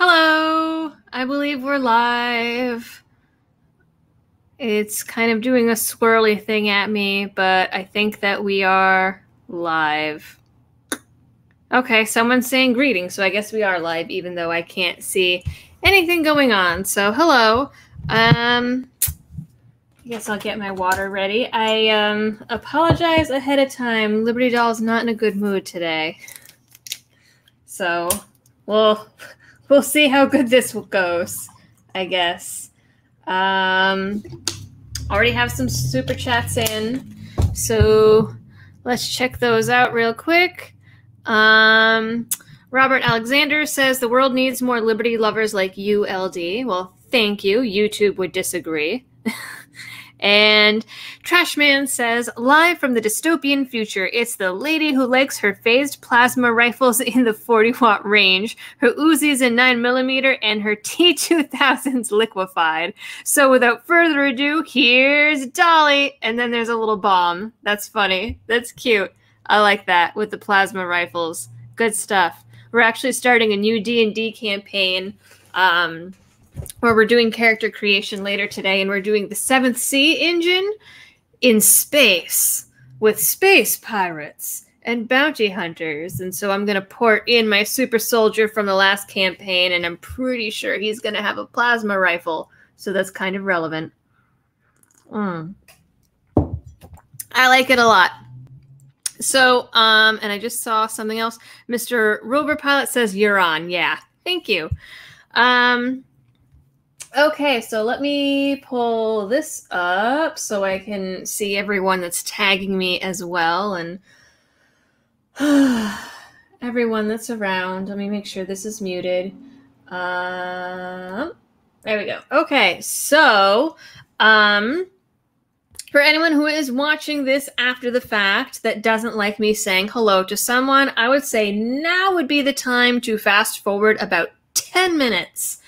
Hello! I believe we're live. It's kind of doing a swirly thing at me, but I think that we are live. Okay, someone's saying greetings, so I guess we are live, even though I can't see anything going on. So, hello. Um, I guess I'll get my water ready. I um, apologize ahead of time. Liberty Doll's not in a good mood today. So, well we'll see how good this goes, I guess. Um, already have some super chats in, so let's check those out real quick. Um, Robert Alexander says the world needs more liberty lovers like you, LD. Well, thank you. YouTube would disagree. And Trashman says, live from the dystopian future, it's the lady who likes her phased plasma rifles in the 40 watt range, her Uzis in 9mm, and her T2000s liquefied. So without further ado, here's Dolly. And then there's a little bomb. That's funny. That's cute. I like that with the plasma rifles. Good stuff. We're actually starting a new D&D campaign. Um, where we're doing character creation later today, and we're doing the Seventh Sea engine in space with space pirates and bounty hunters. And so I'm going to port in my super soldier from the last campaign, and I'm pretty sure he's going to have a plasma rifle. So that's kind of relevant. Mm. I like it a lot. So, um, and I just saw something else. Mr. Rover Pilot says you're on. Yeah, thank you. Um, Okay, so let me pull this up so I can see everyone that's tagging me as well and everyone that's around. Let me make sure this is muted. Um, there we go. Okay, so um, for anyone who is watching this after the fact that doesn't like me saying hello to someone, I would say now would be the time to fast forward about 10 minutes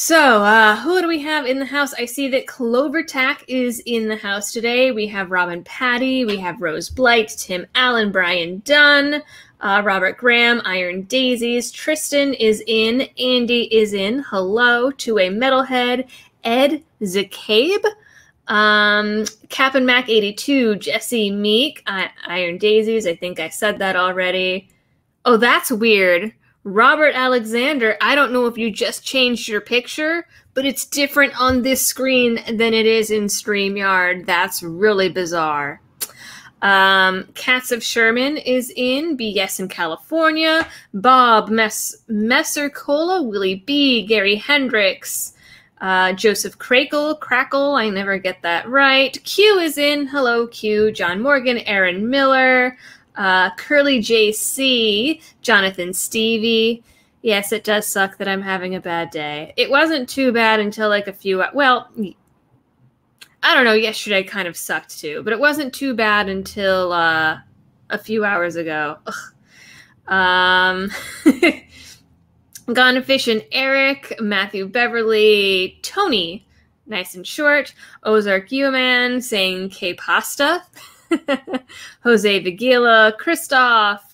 so, uh, who do we have in the house? I see that CloverTac is in the house today. We have Robin Patty, we have Rose Blight, Tim Allen, Brian Dunn, uh, Robert Graham, Iron Daisies, Tristan is in, Andy is in. Hello to a metalhead, Ed Zacabe, um, Captain Mac 82, Jesse Meek, I- Iron Daisies. I think I said that already. Oh, that's weird. Robert Alexander, I don't know if you just changed your picture, but it's different on this screen than it is in StreamYard. That's really bizarre. Um, Cats of Sherman is in BS in California. Bob Mess Messer Cola, Willie B, Gary Hendricks, uh, Joseph Crackle, Crackle, I never get that right. Q is in. Hello, Q. John Morgan, Aaron Miller, uh, Curly JC, Jonathan Stevie. Yes, it does suck that I'm having a bad day. It wasn't too bad until like a few. Well, I don't know. Yesterday kind of sucked too, but it wasn't too bad until uh, a few hours ago. Ugh. Um, Gone Fishing Eric, Matthew Beverly, Tony, nice and short, Ozark Uman saying K Pasta. Jose Vigila, Christoph.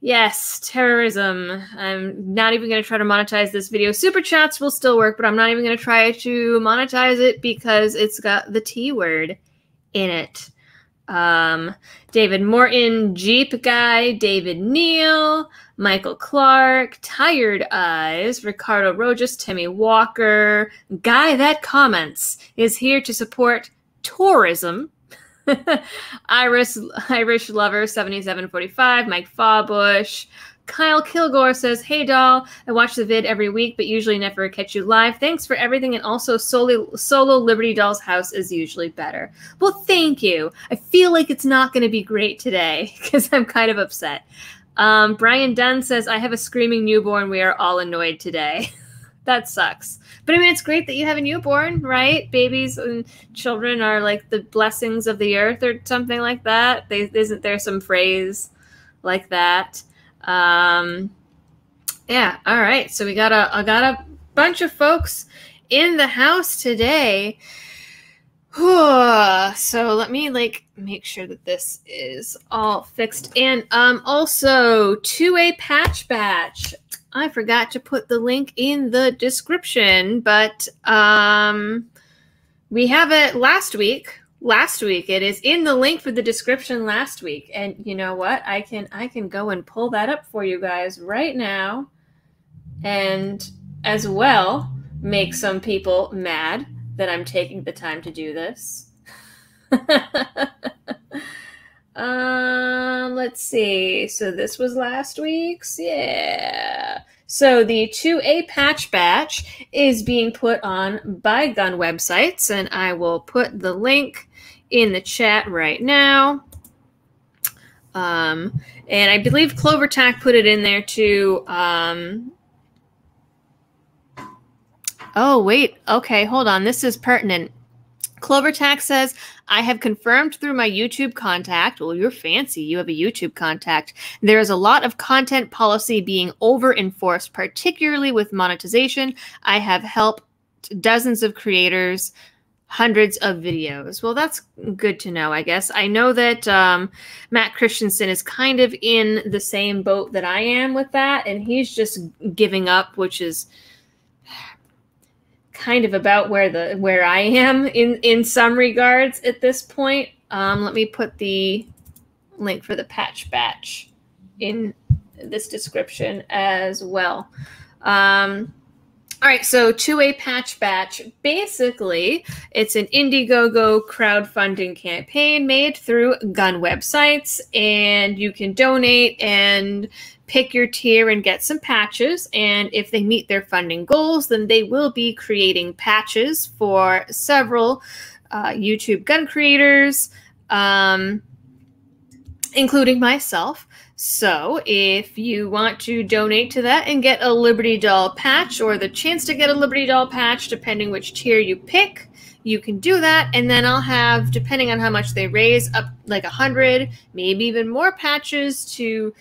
Yes, terrorism. I'm not even going to try to monetize this video. Super chats will still work, but I'm not even going to try to monetize it because it's got the T word in it. Um, David Morton, Jeep Guy, David Neal, Michael Clark, Tired Eyes, Ricardo Rojas, Timmy Walker, Guy That Comments is here to support tourism Iris Irish Lover 7745, Mike Fawbush. Kyle Kilgore says, Hey doll, I watch the vid every week, but usually never catch you live. Thanks for everything, and also solo, solo Liberty Doll's house is usually better. Well, thank you. I feel like it's not going to be great today because I'm kind of upset. Um, Brian Dunn says, I have a screaming newborn. We are all annoyed today. that sucks. But I mean, it's great that you have a newborn, right? Babies and children are like the blessings of the earth, or something like that. They, isn't there some phrase like that? Um, yeah. All right. So we got a I got a bunch of folks in the house today. so let me like make sure that this is all fixed and um also to a patch batch I forgot to put the link in the description, but um, we have it last week. Last week, it is in the link for the description last week, and you know what? I can I can go and pull that up for you guys right now, and as well make some people mad that I'm taking the time to do this. um, let's see. So this was last week's. Yeah. So the 2A patch batch is being put on by gun websites, and I will put the link in the chat right now. Um, and I believe CloverTac put it in there too. Um, oh, wait. Okay, hold on. This is pertinent. CloverTac says, I have confirmed through my YouTube contact. Well, you're fancy. You have a YouTube contact. There is a lot of content policy being over enforced, particularly with monetization. I have helped dozens of creators, hundreds of videos. Well, that's good to know, I guess. I know that um, Matt Christensen is kind of in the same boat that I am with that, and he's just giving up, which is kind of about where the where I am in in some regards at this point. Um, let me put the link for the patch batch in this description as well. Um, all right, so 2A patch batch. Basically, it's an Indiegogo crowdfunding campaign made through gun websites, and you can donate and pick your tier and get some patches. And if they meet their funding goals, then they will be creating patches for several uh, YouTube gun creators, um, including myself. So, if you want to donate to that and get a Liberty Doll patch or the chance to get a Liberty Doll patch, depending which tier you pick, you can do that. And then I'll have, depending on how much they raise, up like a hundred, maybe even more patches to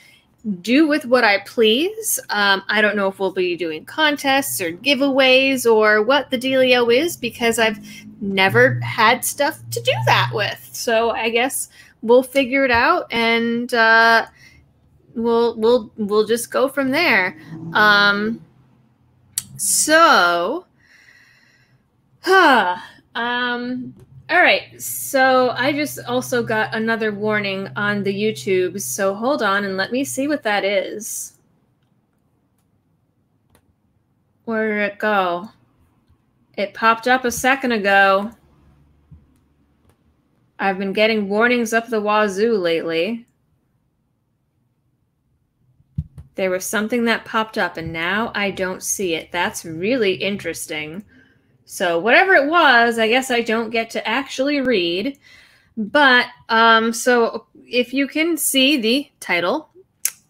do with what I please. Um, I don't know if we'll be doing contests or giveaways or what the dealio is because I've never had stuff to do that with. So I guess we'll figure it out and uh, we'll we'll we'll just go from there. Um, so, huh. Um, all right. So I just also got another warning on the YouTube. So hold on and let me see what that is. Where did it go? It popped up a second ago. I've been getting warnings up the wazoo lately. There was something that popped up and now I don't see it. That's really interesting. So whatever it was, I guess I don't get to actually read. But um, so if you can see the title,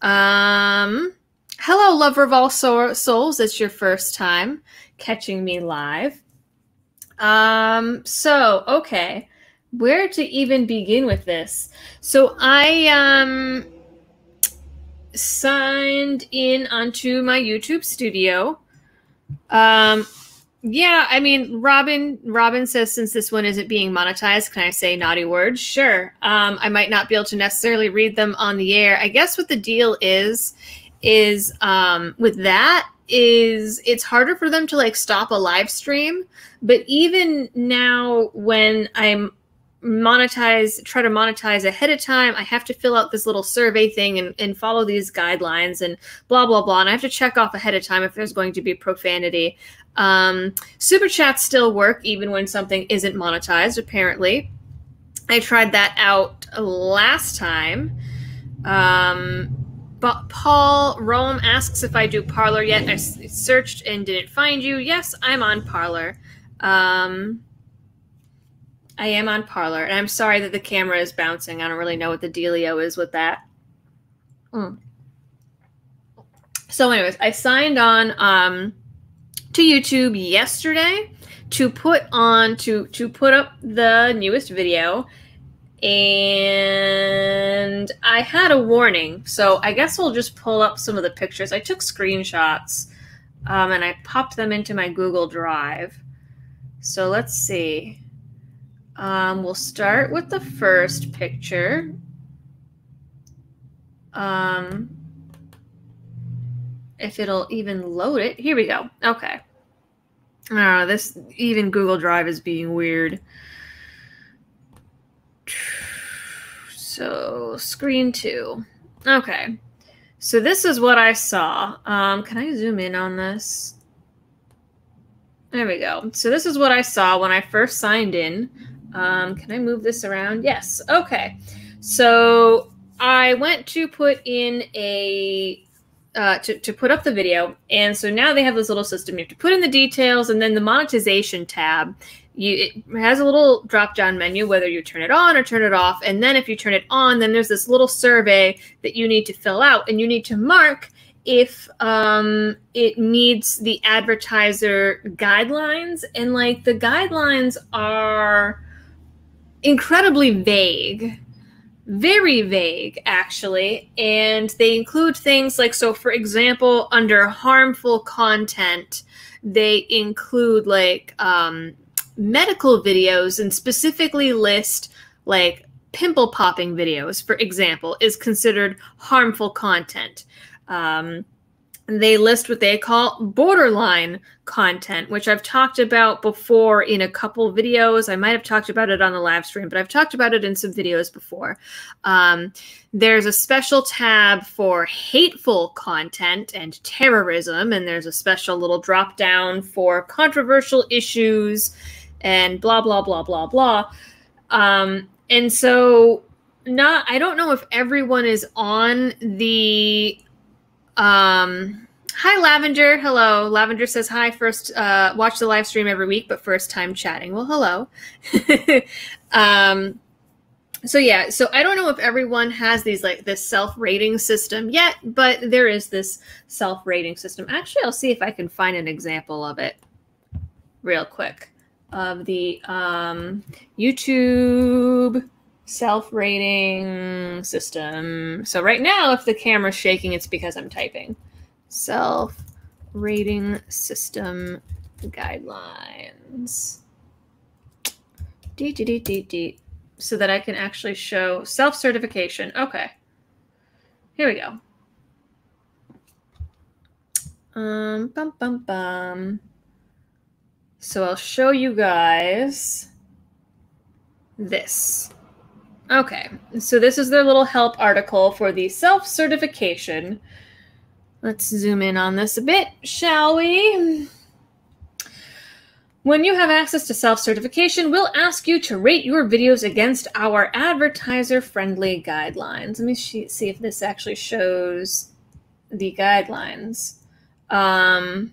um, hello, lover of all souls. It's your first time catching me live. Um, so okay, where to even begin with this? So I um signed in onto my YouTube studio. Um, yeah, I mean, Robin. Robin says since this one isn't being monetized, can I say naughty words? Sure. Um, I might not be able to necessarily read them on the air. I guess what the deal is, is um, with that is it's harder for them to like stop a live stream. But even now, when I'm monetize try to monetize ahead of time i have to fill out this little survey thing and, and follow these guidelines and blah blah blah and i have to check off ahead of time if there's going to be profanity um, super chats still work even when something isn't monetized, apparently. I tried that out last time. Um, but Paul Rome asks if I do Parler yet. I searched and didn't find you. Yes, I'm on Parler. Um, I am on Parler, and I'm sorry that the camera is bouncing. I don't really know what the dealio is with that. Mm. So, anyways, I signed on. Um, to YouTube yesterday to put on to to put up the newest video and I had a warning. So I guess we'll just pull up some of the pictures. I took screenshots um, and I popped them into my Google Drive. So let's see. Um, we'll start with the first picture. Um, if it'll even load it. Here we go. Okay. Oh, this even Google Drive is being weird. So, screen two. Okay. So, this is what I saw. Um, can I zoom in on this? There we go. So, this is what I saw when I first signed in. Um, can I move this around? Yes. Okay. So, I went to put in a uh, to, to put up the video. And so now they have this little system. You have to put in the details and then the monetization tab. You, it has a little drop down menu, whether you turn it on or turn it off. And then if you turn it on, then there's this little survey that you need to fill out and you need to mark if um, it meets the advertiser guidelines. And like the guidelines are incredibly vague very vague actually and they include things like so for example under harmful content they include like um, medical videos and specifically list like pimple popping videos for example is considered harmful content. Um, they list what they call borderline content, which I've talked about before in a couple videos. I might have talked about it on the live stream, but I've talked about it in some videos before. Um, there's a special tab for hateful content and terrorism, and there's a special little drop down for controversial issues and blah, blah, blah, blah, blah. Um, and so, not, I don't know if everyone is on the um, hi, Lavender. Hello. Lavender says hi. First, uh, watch the live stream every week, but first time chatting. Well, hello. um, so yeah, so I don't know if everyone has these like this self-rating system yet, but there is this self-rating system. Actually, I'll see if I can find an example of it real quick of the um, YouTube self-rating system. So right now, if the camera's shaking, it's because I'm typing. Self-rating system guidelines. Dee, dee, dee, dee. So that I can actually show self-certification. Okay. Here we go. Um, bum, bum, bum. So I'll show you guys this. Okay, so this is their little help article for the self certification. Let's zoom in on this a bit, shall we? When you have access to self certification, we'll ask you to rate your videos against our advertiser friendly guidelines. Let me see if this actually shows the guidelines. Um,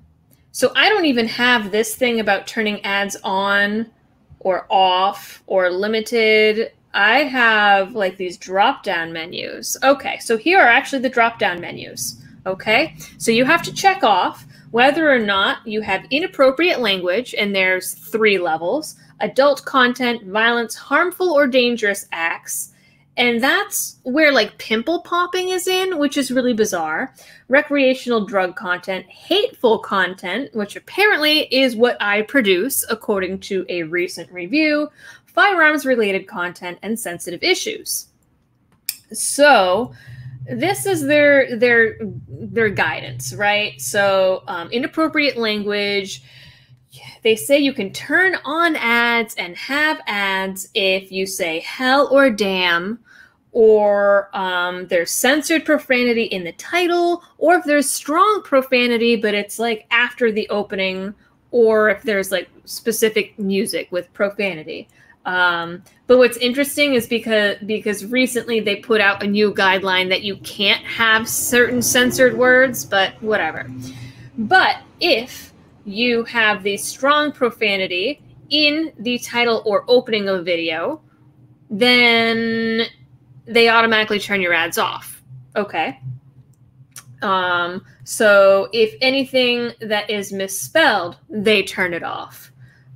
so I don't even have this thing about turning ads on or off or limited I have like these drop down menus. Okay, so here are actually the drop down menus. Okay, so you have to check off whether or not you have inappropriate language, and there's three levels adult content, violence, harmful or dangerous acts. And that's where like pimple popping is in, which is really bizarre. Recreational drug content, hateful content, which apparently is what I produce according to a recent review, firearms related content, and sensitive issues. So, this is their their their guidance, right? So, um, inappropriate language. They say you can turn on ads and have ads if you say hell or damn, or um, there's censored profanity in the title, or if there's strong profanity, but it's like after the opening, or if there's like specific music with profanity. Um, but what's interesting is because because recently they put out a new guideline that you can't have certain censored words, but whatever. But if you have the strong profanity in the title or opening of a video, then they automatically turn your ads off. Okay. Um, so if anything that is misspelled, they turn it off.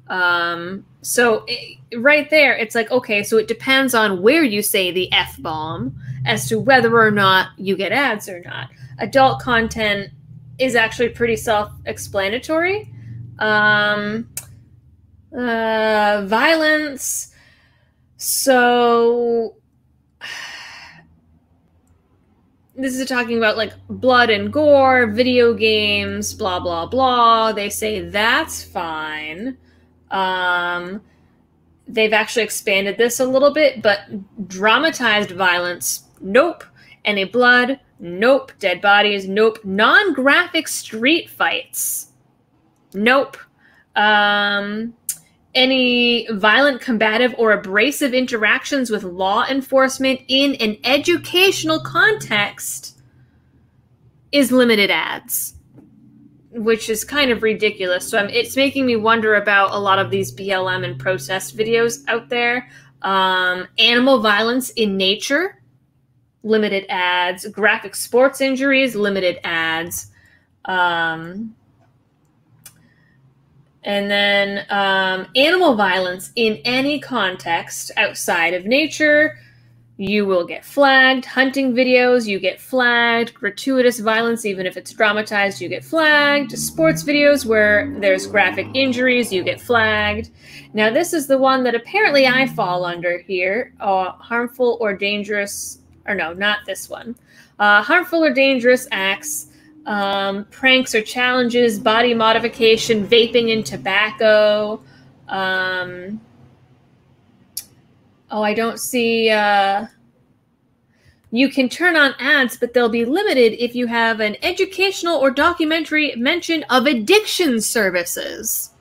Um, so it, right there, it's like, okay, so it depends on where you say the F bomb as to whether or not you get ads or not. Adult content is actually pretty self explanatory. Um, uh, violence. So this is talking about like blood and gore, video games, blah blah blah. They say that's fine. Um, they've actually expanded this a little bit, but dramatized violence, nope. Any blood, nope. Dead bodies, nope. Non graphic street fights, nope. Um, any violent, combative, or abrasive interactions with law enforcement in an educational context is limited ads which is kind of ridiculous. So it's making me wonder about a lot of these BLM and protest videos out there. Um, animal violence in nature, limited ads. Graphic sports injuries, limited ads. Um, and then um, animal violence in any context outside of nature, you will get flagged. Hunting videos, you get flagged. Gratuitous violence, even if it's dramatized, you get flagged. Sports videos where there's graphic injuries, you get flagged. Now, this is the one that apparently I fall under here uh, harmful or dangerous, or no, not this one. Uh, harmful or dangerous acts, um, pranks or challenges, body modification, vaping and tobacco. Um, Oh, I don't see. Uh, you can turn on ads, but they'll be limited if you have an educational or documentary mention of addiction services.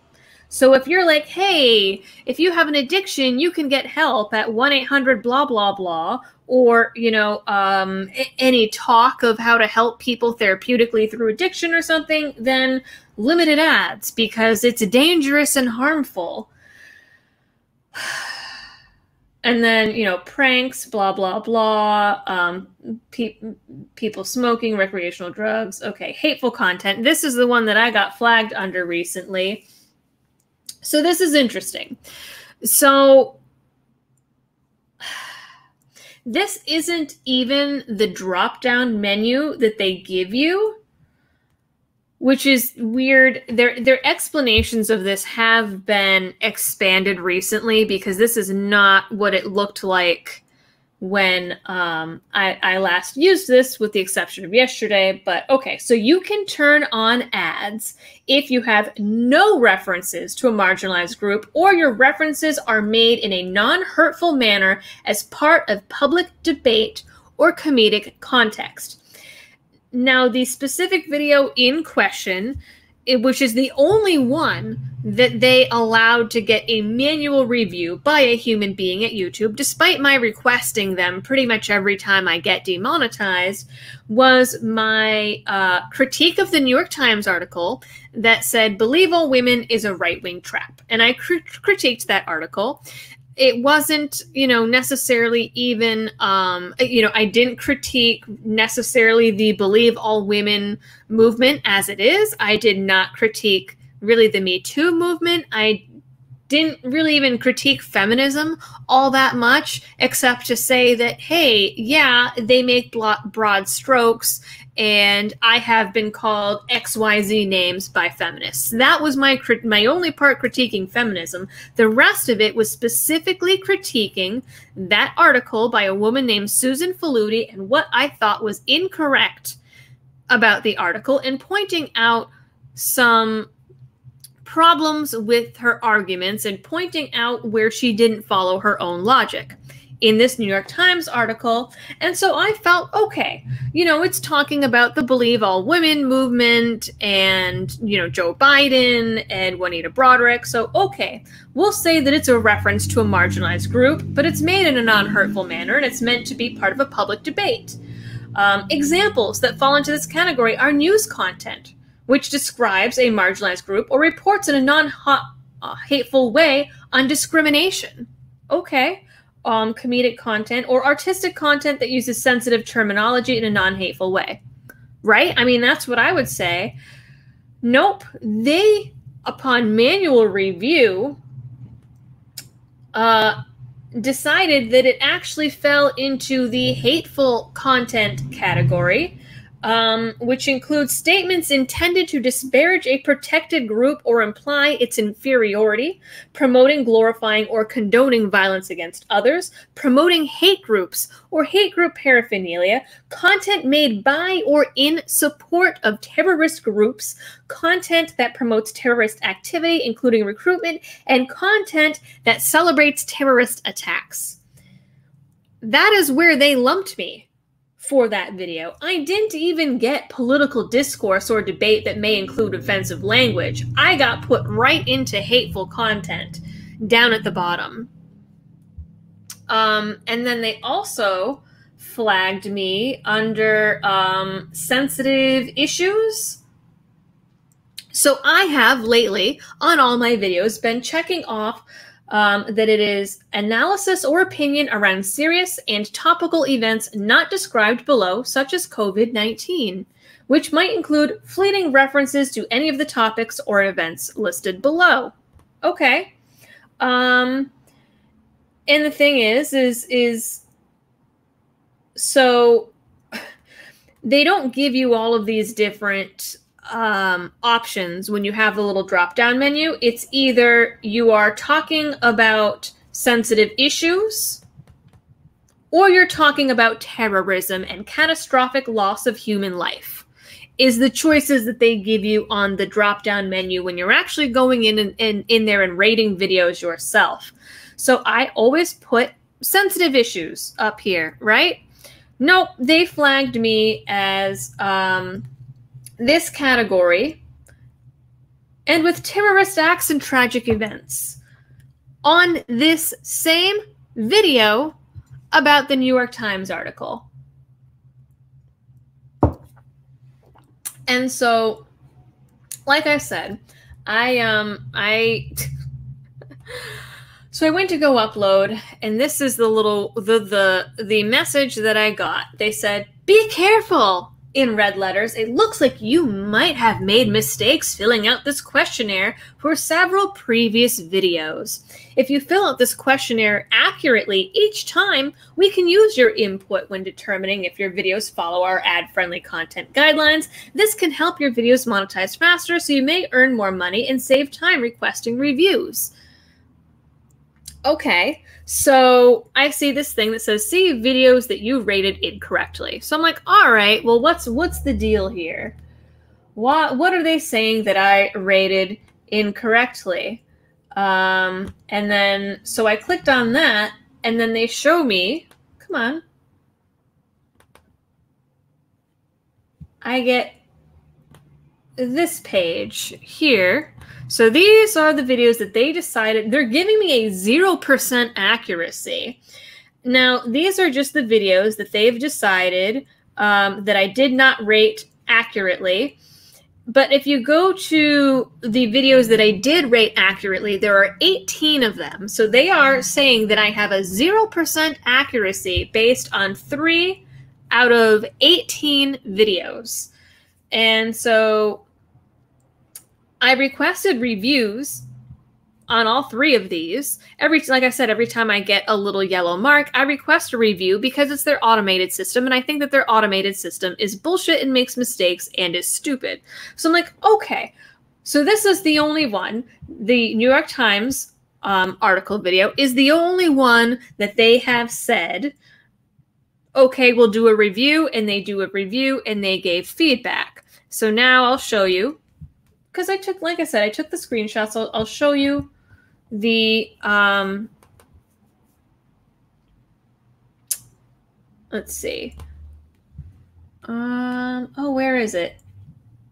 So if you're like, hey, if you have an addiction, you can get help at 1 800 blah, blah, blah, or, you know, um, any talk of how to help people therapeutically through addiction or something, then limited ads because it's dangerous and harmful. and then you know pranks blah blah blah um, pe- people smoking recreational drugs. Okay hateful content. This is the one that i got flagged under recently. So this is interesting. So this isn't even the drop down menu that they give you which is weird. Their their explanations of this have been expanded recently because this is not what it looked like when um, I, I last used this, with the exception of yesterday. But okay, so you can turn on ads if you have no references to a marginalized group or your references are made in a non hurtful manner as part of public debate or comedic context. Now, the specific video in question, which is the only one that they allowed to get a manual review by a human being at YouTube, despite my requesting them pretty much every time I get demonetized, was my uh, critique of the New York Times article that said, Believe All Women is a right wing trap. And I cr- critiqued that article it wasn't you know necessarily even um you know i didn't critique necessarily the believe all women movement as it is. I did not critique really the me too movement. I didn't really even critique feminism all that much except to say that hey yeah they make broad strokes and I have been called XYZ names by feminists. That was my my only part critiquing feminism. The rest of it was specifically critiquing that article by a woman named Susan Faludi and what I thought was incorrect about the article and pointing out some problems with her arguments and pointing out where she didn't follow her own logic in this New York Times article. And so I felt, okay, you know, it's talking about the Believe All Women movement and, you know, Joe Biden and Juanita Broaddrick. So, okay, we'll say that it's a reference to a marginalized group, but it's made in a non hurtful manner and it's meant to be part of a public debate. Um, examples that fall into this category are news content, which describes a marginalized group or reports in a non uh, hateful way on discrimination. Okay um, comedic content or artistic content that uses sensitive terminology in a non hateful way. Right? I mean, that's what I would say. Nope. They, upon manual review, uh, decided that it actually fell into the hateful content category um, which includes statements intended to disparage a protected group or imply its inferiority, promoting, glorifying, or condoning violence against others, promoting hate groups or hate group paraphernalia, content made by or in support of terrorist groups, content that promotes terrorist activity, including recruitment, and content that celebrates terrorist attacks. That is where they lumped me for that video. I didn't even get political discourse or debate that may include offensive language. I got put right into hateful content down at the bottom. Um, and then they also flagged me under um, sensitive issues. So I have lately on all my videos been checking off um, that it is analysis or opinion around serious and topical events not described below, such as COVID 19, which might include fleeting references to any of the topics or events listed below. Okay. Um, and the thing is, is, is so they don't give you all of these different um, options when you have the little drop down menu. It's either you are talking about sensitive issues or you're talking about terrorism and catastrophic loss of human life is the choices that they give you on the drop down menu when you're actually going in and in, in there and rating videos yourself. So I always put sensitive issues up here, right? Nope, they flagged me as um, this category and with terrorist acts and tragic events on this same video about the New York Times article. And so, like I said, I um I so I went to go upload and this is the little the the the message that I got. They said, "Be careful in red letters, it looks like you might have made mistakes filling out this questionnaire for several previous videos. If you fill out this questionnaire accurately each time, we can use your input when determining if your videos follow our ad friendly content guidelines. This can help your videos monetize faster so you may earn more money and save time requesting reviews. Okay, so I see this thing that says see videos that you rated incorrectly. So I'm like, all right, well what's what's the deal here? What what are they saying that I rated incorrectly? Um, and then so I clicked on that and then they show me, come on. I get this page here so these are the videos that they decided they're giving me a 0% accuracy. Now, these are just the videos that they've decided um, that I did not rate accurately. But if you go to the videos that I did rate accurately, there are 18 of them. So they are saying that I have a 0% accuracy based on three out of 18 videos. And so I requested reviews on all three of these. Every like I said, every time I get a little yellow mark, I request a review because it's their automated system, and I think that their automated system is bullshit and makes mistakes and is stupid. So I'm like, okay, so this is the only one. The New York Times um, article video is the only one that they have said. Okay, we'll do a review, and they do a review, and they gave feedback. So now I'll show you because I took, like I said, I took the screenshots. I'll, I'll show you the, um, let's see. Um, oh, where is it?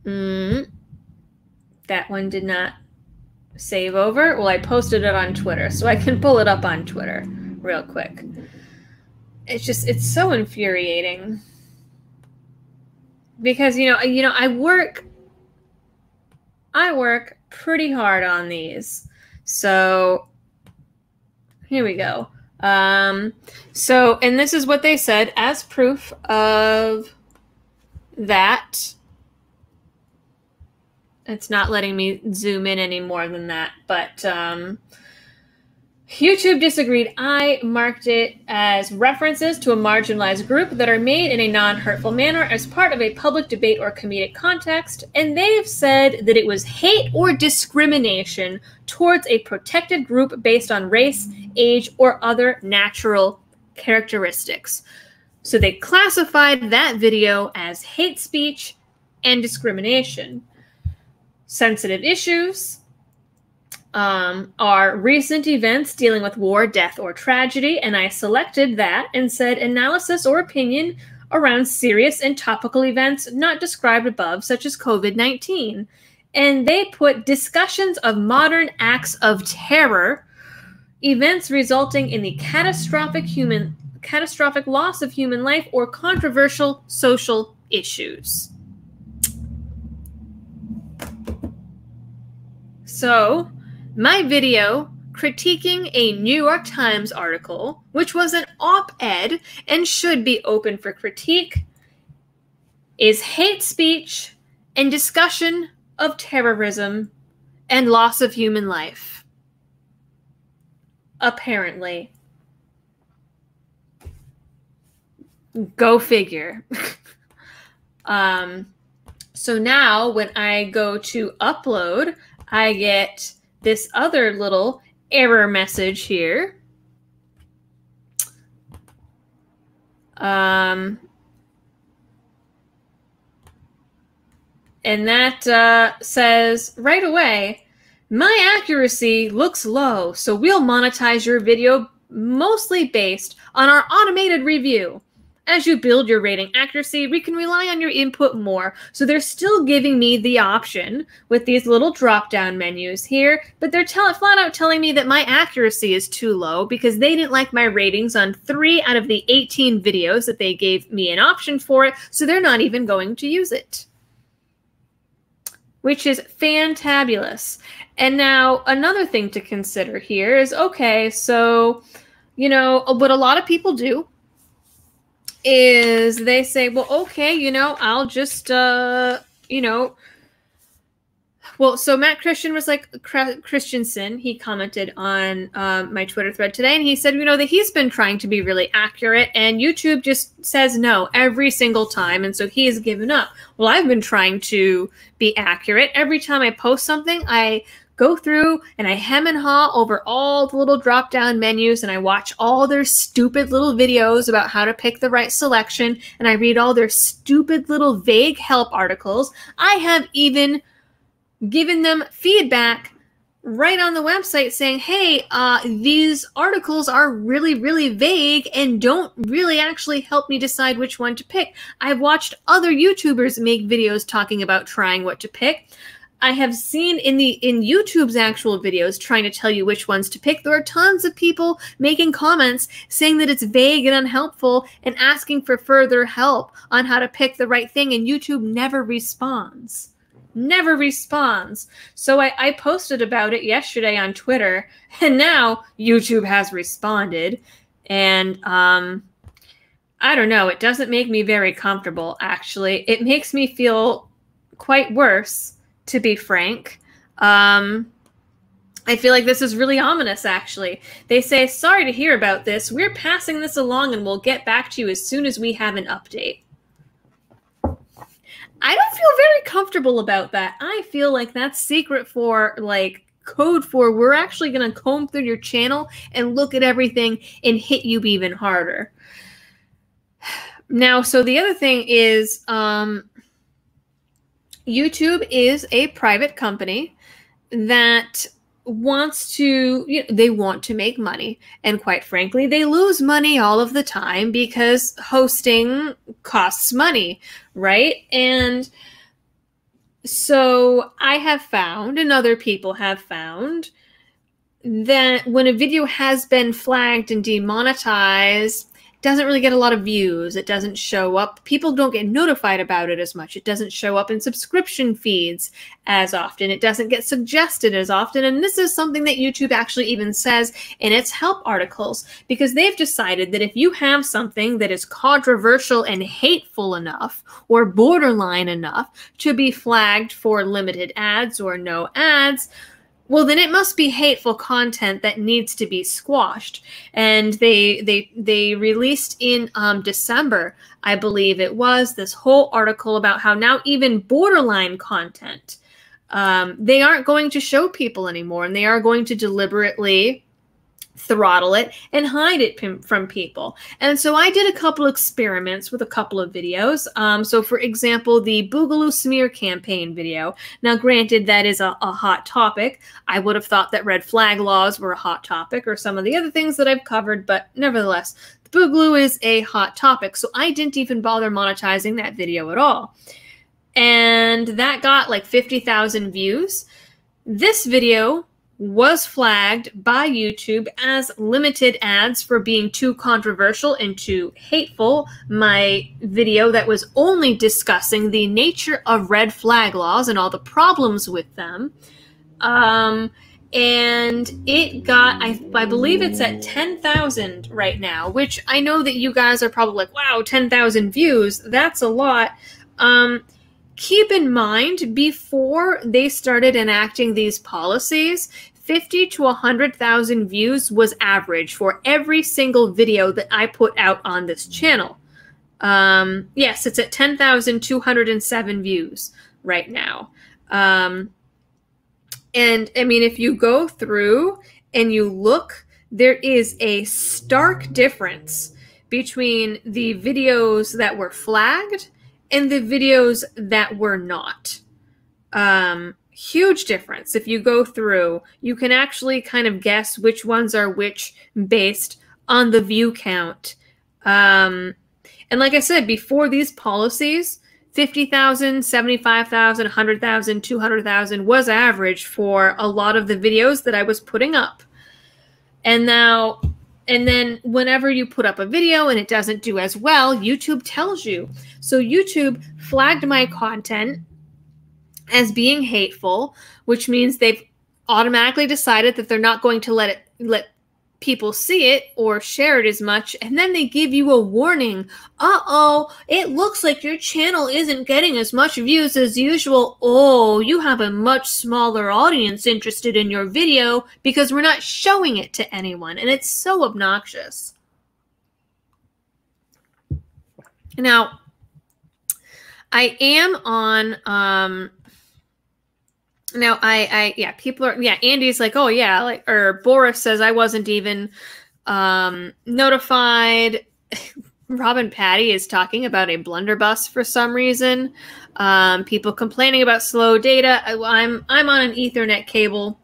Mm, that one did not save over. Well, I posted it on Twitter, so I can pull it up on Twitter real quick. It's just, it's so infuriating because you know, you know, I work I work pretty hard on these. So here we go. Um, so, and this is what they said as proof of that. It's not letting me zoom in any more than that, but um, YouTube disagreed. I marked it as references to a marginalized group that are made in a non hurtful manner as part of a public debate or comedic context, and they've said that it was hate or discrimination towards a protected group based on race, age, or other natural characteristics. So they classified that video as hate speech and discrimination. Sensitive issues um, are recent events dealing with war, death, or tragedy, and I selected that and said analysis or opinion around serious and topical events not described above, such as COVID 19. And they put discussions of modern acts of terror, events resulting in the catastrophic human catastrophic loss of human life, or controversial social issues. So, my video critiquing a New York Times article, which was an op ed and should be open for critique, is hate speech and discussion of terrorism and loss of human life. Apparently. Go figure. um, so now when I go to upload, I get this other little error message here. Um, and that uh, says right away, my accuracy looks low, so we'll monetize your video mostly based on our automated review. As you build your rating accuracy, we can rely on your input more. So they're still giving me the option with these little drop down menus here, but they're tell- flat out telling me that my accuracy is too low because they didn't like my ratings on three out of the 18 videos that they gave me an option for it, so they're not even going to use it. Which is fantabulous. And now, another thing to consider here is okay, so, you know, what a lot of people do is they say, well, okay, you know, I'll just, uh, you know, well, so Matt Christian was like Christensen. He commented on um, my Twitter thread today, and he said, you know, that he's been trying to be really accurate, and YouTube just says no every single time, and so he has given up. Well, I've been trying to be accurate. Every time I post something, I go through and I hem and haw over all the little drop down menus and I watch all their stupid little videos about how to pick the right selection and I read all their stupid little vague help articles. I have even given them feedback right on the website saying, hey, uh, these articles are really, really vague and don't really actually help me decide which one to pick. I've watched other YouTubers make videos talking about trying what to pick. I have seen in the in YouTube's actual videos trying to tell you which ones to pick. There are tons of people making comments saying that it's vague and unhelpful and asking for further help on how to pick the right thing, and YouTube never responds. Never responds. So I, I posted about it yesterday on Twitter, and now YouTube has responded. And um I don't know, it doesn't make me very comfortable, actually. It makes me feel quite worse to be frank. Um, I feel like this is really ominous, actually. They say, Sorry to hear about this. We're passing this along and we'll get back to you as soon as we have an update. I don't feel very comfortable about that. I feel like that's secret for, like, code for we're actually going to comb through your channel and look at everything and hit you even harder. Now, so the other thing is, um, YouTube is a private company that wants to you know, they want to make money. And quite frankly they lose money all of the time because hosting costs money right? And so i have found and other people have found that when a video has been flagged and demonetized doesn't really get a lot of views. It doesn't show up. People don't get notified about it as much. It doesn't show up in subscription feeds as often. It doesn't get suggested as often. And this is something that YouTube actually even says in its help articles because they've decided that if you have something that is controversial and hateful enough or borderline enough to be flagged for limited ads or no ads, well then it must be hateful content that needs to be squashed. And they they they released in um, december i believe it was this whole article about how now even borderline content um, they aren't going to show people anymore and they are going to deliberately throttle it and hide it from people. And so I did a couple experiments with a couple of videos. Um, so for example, the Boogaloo smear campaign video. Now granted, that is a, a, hot topic. I would have thought that red flag laws were a hot topic or some of the other things that I've covered, but nevertheless, the Boogaloo is a hot topic. So I didn't even bother monetizing that video at all. And that got like 50,000 views. This video was flagged by YouTube as limited ads for being too controversial and too hateful. My video that was only discussing the nature of red flag laws and all the problems with them. Um, and it got, I, I believe it's at 10,000 right now, which I know that you guys are probably like, wow, 10,000 views. That's a lot. Um, keep in mind before they started enacting these policies 50 to 100,000 views was average for every single video that I put out on this channel. Um, yes, it's at 10,207 views right now. Um, and I mean, if you go through and you look, there is a stark difference between the videos that were flagged and the videos that were not. Um, huge difference. If you go through, you can actually kind of guess which ones are which based on the view count. Um, and like I said, before these policies, 50,000, 75,000, 100,000, 200,000 was average for a lot of the videos that I was putting up. And now, and then whenever you put up a video and it doesn't do as well, YouTube tells you. So YouTube flagged my content as being hateful, which means they've automatically decided that they're not going to let it let people see it or share it as much and then they give you a warning. Uh-oh it looks like your channel isn't getting as much views as usual. Oh you have a much smaller audience interested in your video because we're not showing it to anyone and it's so obnoxious. Now i am on um now I I yeah, people are yeah, Andy's like, "Oh yeah, like or Boris says I wasn't even um notified." Robin Patty is talking about a blunderbuss for some reason. Um, people complaining about slow data. I, I'm I'm on an Ethernet cable,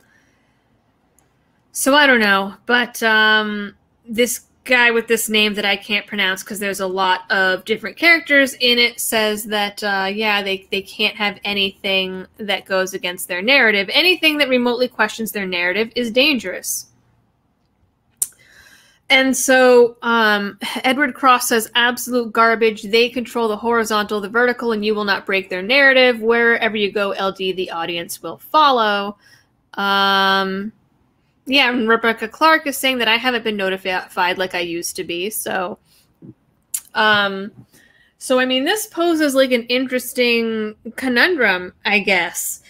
so I don't know. But um, this guy with this name that I can't pronounce because there's a lot of different characters in it says that uh, yeah they they can't have anything that goes against their narrative. Anything that remotely questions their narrative is dangerous. And so um, Edward Cross says absolute garbage. They control the horizontal, the vertical, and you will not break their narrative. Wherever you go, LD, the audience will follow. Um, yeah, and Rebecca Clark is saying that I haven't been notified like I used to be. So, um, so I mean, this poses like an interesting conundrum, I guess.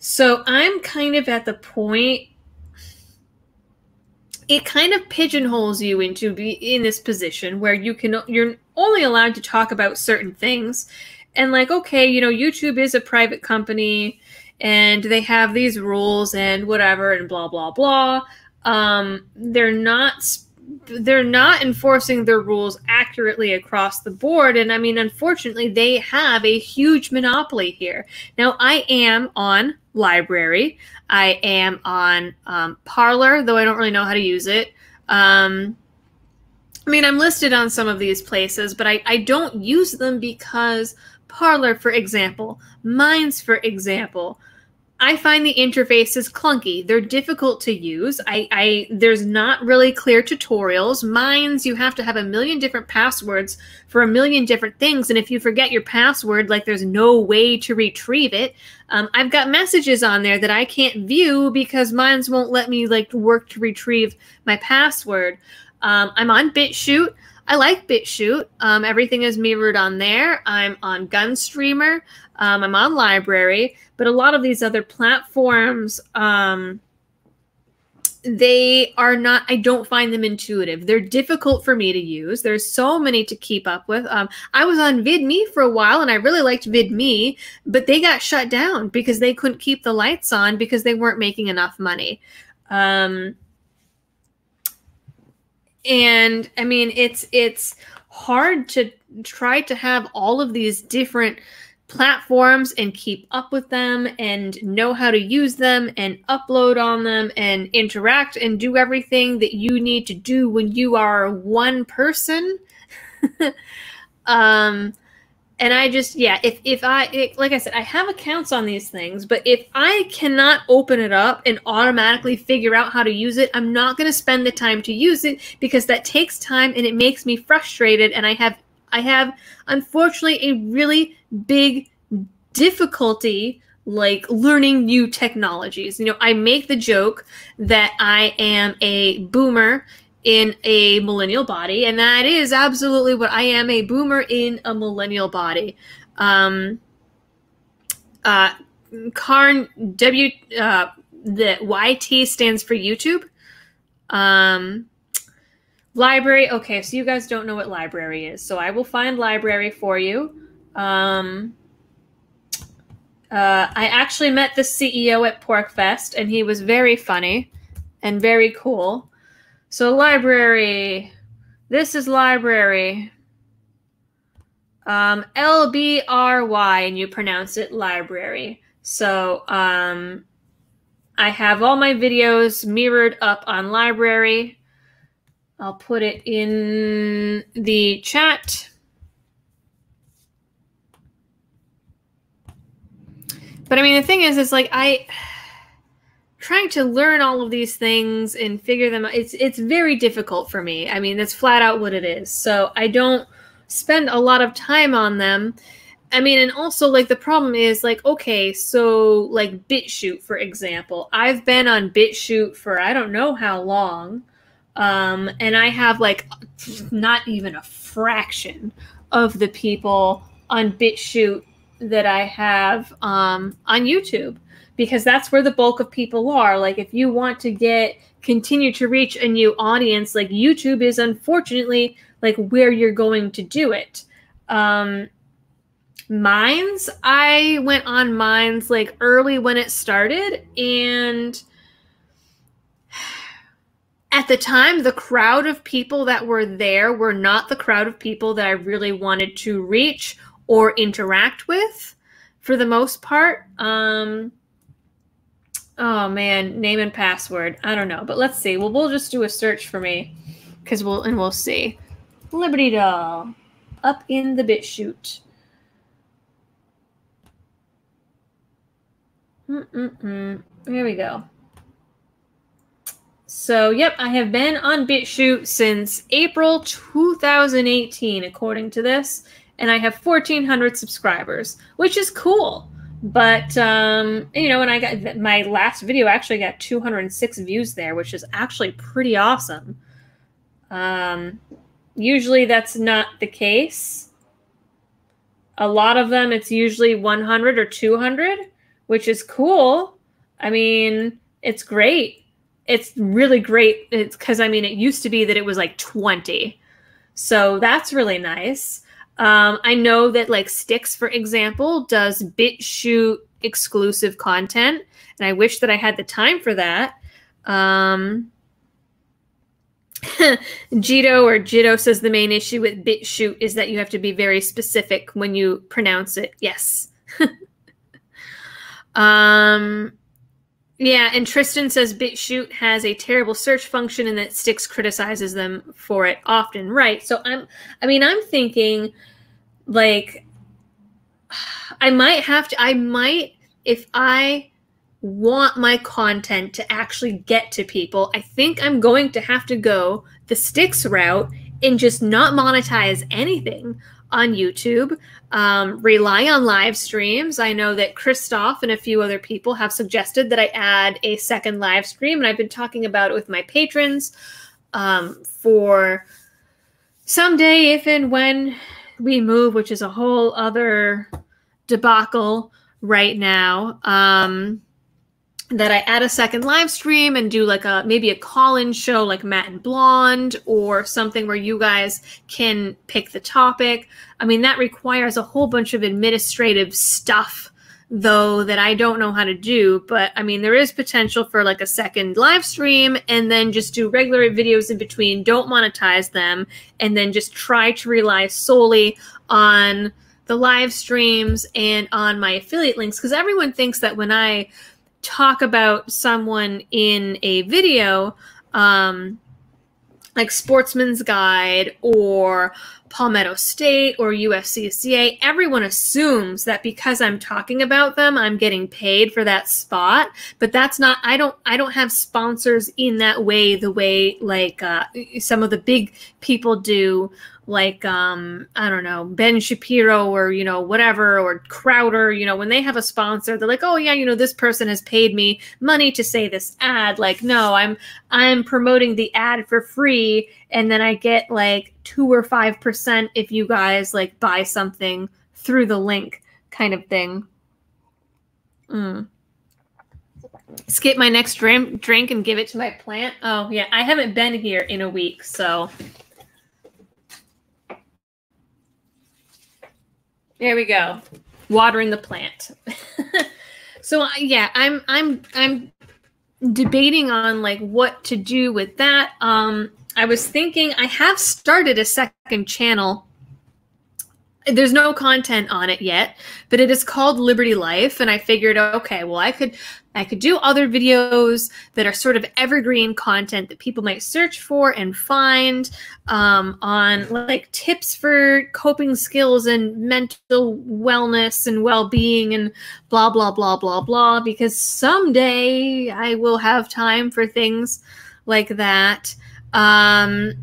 So I'm kind of at the point. It kind of pigeonholes you into be in this position where you can you're only allowed to talk about certain things, and like okay, you know, YouTube is a private company and they have these rules and whatever and blah blah blah. Um, they're not they're not enforcing their rules accurately across the board. And i mean unfortunately they have a huge monopoly here. Now i am on Library, i am on um, Parler though i don't really know how to use it. Um, i mean i'm listed on some of these places but I, I don't use them because Parler, for example Minds for example I find the interfaces clunky. They're difficult to use. I, I there's not really clear tutorials. Minds you have to have a million different passwords for a million different things, and if you forget your password, like there's no way to retrieve it. Um, I've got messages on there that I can't view because Minds won't let me like work to retrieve my password. Um, I'm on BitChute. I like BitChute. Um, everything is mirrored on there. I'm on Gunstreamer. Um, I'm on Library, but a lot of these other platforms, um, they are not i don't find them intuitive they're difficult for me to use there's so many to keep up with um, i was on vidme for a while and i really liked vidme but they got shut down because they couldn't keep the lights on because they weren't making enough money um, and i mean it's it's hard to try to have all of these different platforms and keep up with them and know how to use them and upload on them and interact and do everything that you need to do when you are one person. um, and I just, yeah, if, if I, it, like I said, I have accounts on these things, but if I cannot open it up and automatically figure out how to use it, I'm not going to spend the time to use it because that takes time and it makes me frustrated. And I have, I have, unfortunately, a really big difficulty like learning new technologies. You know, I make the joke that I am a boomer in a millennial body, and that is absolutely what I am a boomer in a millennial body. Um, uh, Karn W uh, the YT stands for YouTube. Um, library. Okay, so you guys don't know what library is, so I will find library for you. Um, uh, I actually met the CEO at PorcFest, and he was very funny and very cool. So, library. This is library. Um, L B R Y, and you pronounce it library. So, um, I have all my videos mirrored up on library. I'll put it in the chat. But I mean, the thing is, it's like I trying to learn all of these things and figure them out. It's it's very difficult for me. I mean, that's flat out what it is. So I don't spend a lot of time on them. I mean, and also like the problem is like okay, so like BitChute for example, I've been on BitChute for I don't know how long, um, and I have like not even a fraction of the people on BitChute that I have um, on YouTube because that's where the bulk of people are. Like, if you want to get continue to reach a new audience, like YouTube is unfortunately like where you're going to do it. Um, Minds, I went on Minds like early when it started, and at the time, the crowd of people that were there were not the crowd of people that I really wanted to reach or interact with for the most part. Um, oh man, name and password. I don't know, but let's see. Well, we'll just do a search for me because we'll and we'll see. Liberty Doll up in the BitChute. Mm-mm-mm. Here we go. So, yep, I have been on BitChute since April 2018, according to this and I have 1,400 subscribers, which is cool. But um, you know, and I got my last video actually got 206 views there, which is actually pretty awesome. Um, usually that's not the case. A lot of them, it's usually 100 or 200, which is cool. I mean, it's great. It's really great. It's because I mean, it used to be that it was like 20. So that's really nice. Um, I know that like Styx, for example, does BitChute exclusive content, and I wish that I had the time for that. Um, Jito or Jito says the main issue with BitChute is that you have to be very specific when you pronounce it. Yes. um, yeah, and Tristan says BitChute has a terrible search function and that Styx criticizes them for it often. Right. So I'm I mean, I'm thinking like I might have to I might if I want my content to actually get to people, I think I'm going to have to go the Styx route and just not monetize anything on YouTube. Um, rely on live streams. I know that Christoph and a few other people have suggested that I add a second live stream, and I've been talking about it with my patrons um, for someday, if and when we move, which is a whole other debacle right now. Um, that I add a second live stream and do like a maybe a call-in show like Matt and Blonde or something where you guys can pick the topic. I mean that requires a whole bunch of administrative stuff though that I don't know how to do, but I mean there is potential for like a second live stream and then just do regular videos in between, don't monetize them and then just try to rely solely on the live streams and on my affiliate links. Because everyone thinks that when I talk about someone in a video, um, like Sportsman's Guide or Palmetto State or USCCA, everyone assumes that because I'm talking about them, I'm getting paid for that spot. But that's not. I don't. I don't have sponsors in that way. The way like uh, some of the big people do like um i don't know ben shapiro or you know whatever or crowder you know when they have a sponsor they're like oh yeah you know this person has paid me money to say this ad. Like no i'm i'm promoting the ad for free and then i get like two or five percent if you guys like buy something through the link kind of thing. Mm. skip my next drink drink and give it to my plant? Oh yeah i haven't been here in a week so There we go. Watering the plant. so yeah, I'm I'm I'm debating on like what to do with that. Um I was thinking I have started a second channel there's no content on it yet, but it is called Liberty Life, and I figured, okay, well, I could, I could do other videos that are sort of evergreen content that people might search for and find um, on like tips for coping skills and mental wellness and well-being and blah blah blah blah blah. Because someday I will have time for things like that. Um,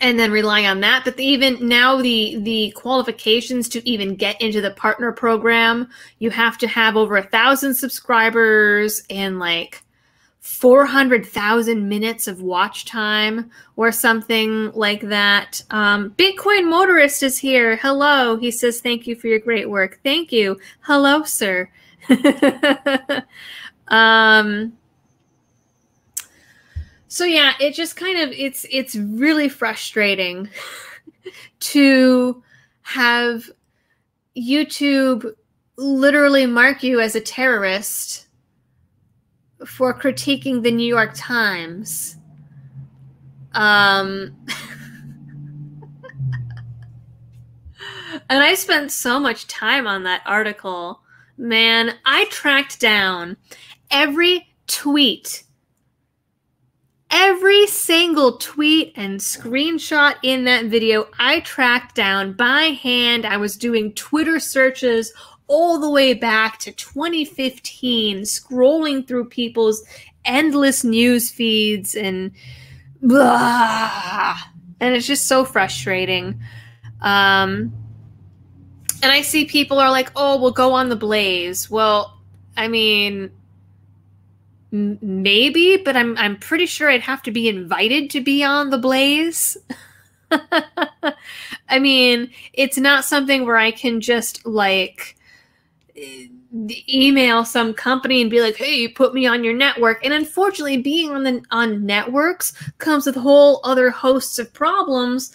and then relying on that but even now the the qualifications to even get into the partner program you have to have over a thousand subscribers and like 400,000 minutes of watch time or something like that. Um, Bitcoin Motorist is here. Hello. He says, Thank you for your great work. Thank you. Hello, sir. um, so yeah, it just kind of it's it's really frustrating to have YouTube literally mark you as a terrorist for critiquing the New York Times. Um and I spent so much time on that article. Man, I tracked down every tweet every single tweet and screenshot in that video I tracked down by hand. I was doing Twitter searches all the way back to 2015, scrolling through people's endless news feeds and blah. And it's just so frustrating. Um, and I see people are like, oh, we'll go on the blaze. Well, I mean, maybe, but I'm I'm pretty sure I'd have to be invited to be on the Blaze. I mean, it's not something where I can just like email some company and be like, "Hey, put me on your network." And unfortunately, being on the on networks comes with whole other hosts of problems.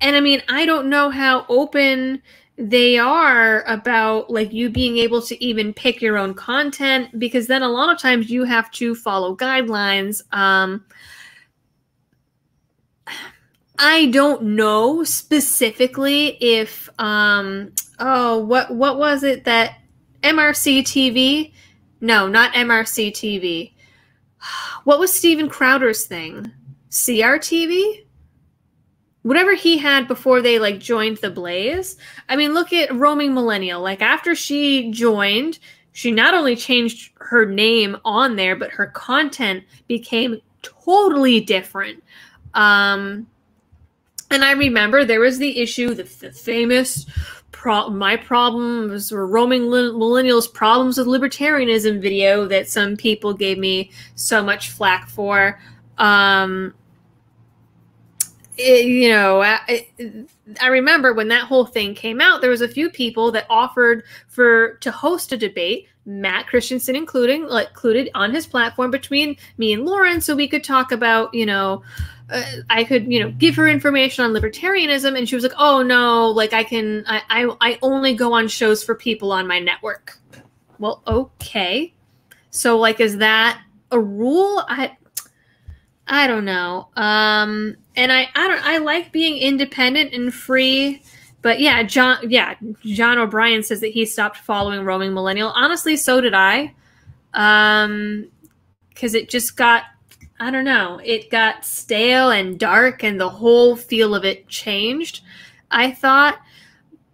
And I mean, I don't know how open they are about like you being able to even pick your own content because then a lot of times you have to follow guidelines um i don't know specifically if um oh what what was it that mrc tv no not mrc tv what was steven crowder's thing? Crtv whatever he had before they like joined the blaze. I mean look at roaming millennial. Like after she joined she not only changed her name on there but her content became totally different. Um and i remember there was the issue the, the famous pro- my problems or roaming millennials problems with libertarianism video that some people gave me so much flack for. Um it, you know, I, I remember when that whole thing came out, there was a few people that offered for to host a debate. Matt Christiansen including like included on his platform between me and Lauren so we could talk about, you know, uh, I could, you know, give her information on libertarianism and she was like, "Oh no, like I can I I, I only go on shows for people on my network." Well, okay. So like is that a rule? I I don't know. Um and I I don't I like being independent and free but yeah, John. Yeah, John O'Brien says that he stopped following Roaming Millennial. Honestly, so did I. Um, because it just got, I don't know, it got stale and dark, and the whole feel of it changed. I thought,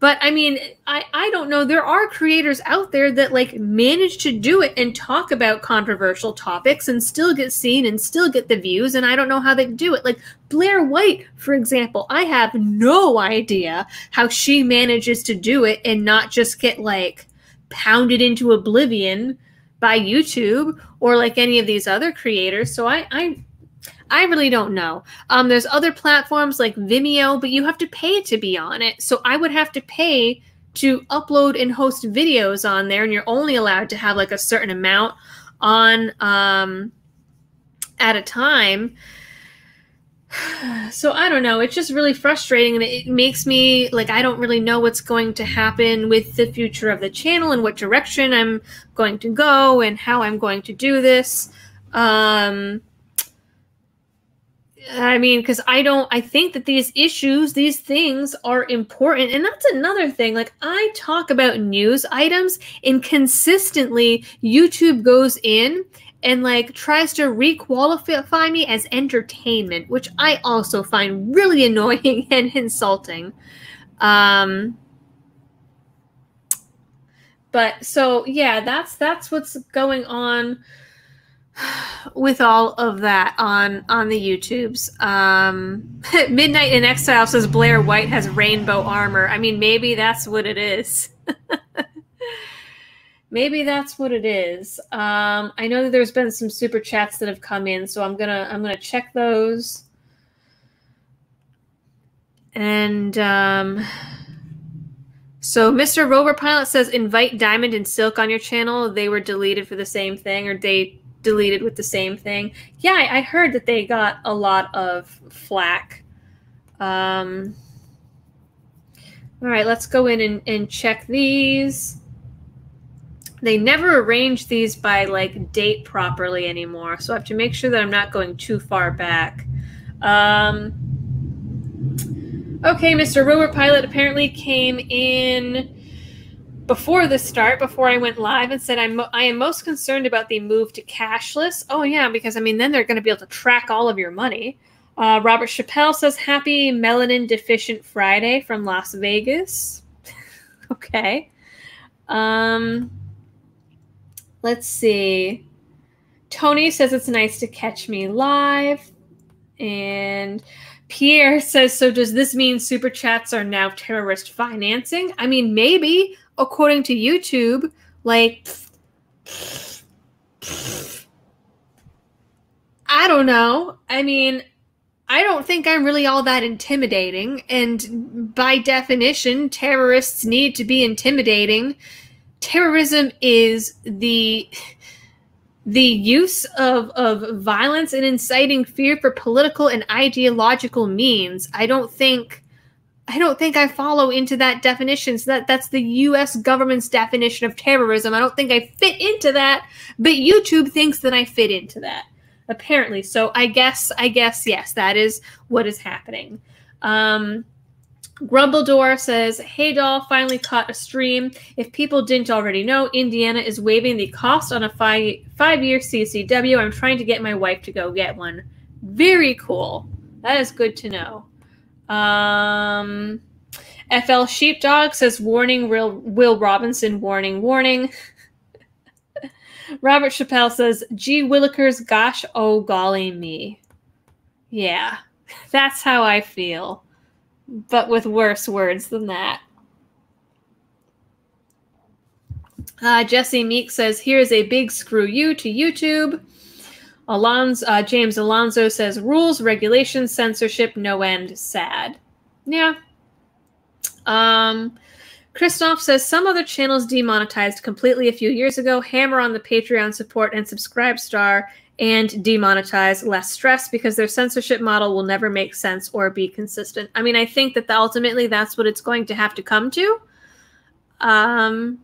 but I mean, I, I don't know. There are creators out there that like manage to do it and talk about controversial topics and still get seen and still get the views. And I don't know how they do it. Like Blair White, for example, I have no idea how she manages to do it and not just get like pounded into oblivion by YouTube or like any of these other creators. So I, I I really don't know. Um, there's other platforms like Vimeo, but you have to pay to be on it. So I would have to pay to upload and host videos on there, and you're only allowed to have like a certain amount on um, at a time. So I don't know. It's just really frustrating, and it makes me like I don't really know what's going to happen with the future of the channel and what direction I'm going to go and how I'm going to do this. Um, I mean, because I don't, I think that these issues, these things are important. And that's another thing. Like, I talk about news items, and consistently, YouTube goes in and like tries to requalify me as entertainment, which I also find really annoying and insulting. Um, but so yeah, that's that's what's going on with all of that on on the YouTubes. Um, Midnight in Exile says Blair White has rainbow armor. I mean, maybe that's what it is. maybe that's what it is. Um, I know that there's been some super chats that have come in, so I'm gonna I'm gonna check those. And um, so Mr. Rover Pilot says invite Diamond and Silk on your channel. They were deleted for the same thing, or they deleted with the same thing. Yeah, I, heard that they got a lot of flack. Um, all right, let's go in and, and check these. They never arrange these by like date properly anymore, so I have to make sure that I'm not going too far back. Um, okay, Mr. Rover Pilot apparently came in before the start, before I went live, and said I'm I am most concerned about the move to cashless. Oh yeah, because I mean then they're going to be able to track all of your money. Uh, Robert Chappelle says Happy Melanin Deficient Friday from Las Vegas. okay. Um, let's see. Tony says it's nice to catch me live. And Pierre says, so does this mean super chats are now terrorist financing? I mean, maybe according to YouTube, like I don't know. I mean, I don't think I'm really all that intimidating. And by definition, terrorists need to be intimidating. Terrorism is the the use of, of violence and inciting fear for political and ideological means. I don't think I don't think I follow into that definition. So that that's the US government's definition of terrorism. I don't think I fit into that, but YouTube thinks that I fit into that. Apparently. So I guess I guess yes, that is what is happening. Um Grumbledore says, Hey doll, finally caught a stream. If people didn't already know, Indiana is waiving the cost on a five five year CCW. I'm trying to get my wife to go get one. Very cool. That is good to know. Um, FL Sheepdog says, warning, Will, Will Robinson, warning, warning. Robert Chappelle says, gee willikers, gosh, oh golly me. Yeah, that's how I feel, but with worse words than that. Uh, Jesse Meek says, here's a big screw you to YouTube. Alonzo, uh, James Alonso says rules, regulations, censorship, no end, sad. Yeah. Um, Christoph says some other channels demonetized completely a few years ago. Hammer on the Patreon support and subscribe star and demonetize less stress because their censorship model will never make sense or be consistent. I mean, I think that the, ultimately that's what it's going to have to come to. Um,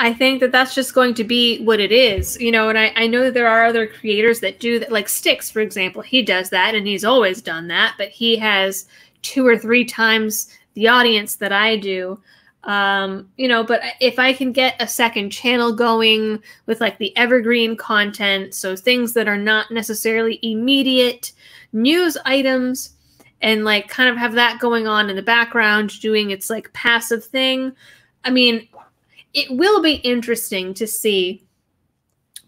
I think that that's just going to be what it is, you know. And I, I know there are other creators that do that, like Styx, for example. He does that, and he's always done that, but he has two or three times the audience that I do. Um, you know, but if I can get a second channel going with like the evergreen content, so things that are not necessarily immediate news items, and like kind of have that going on in the background, doing its like passive thing. I mean, it will be interesting to see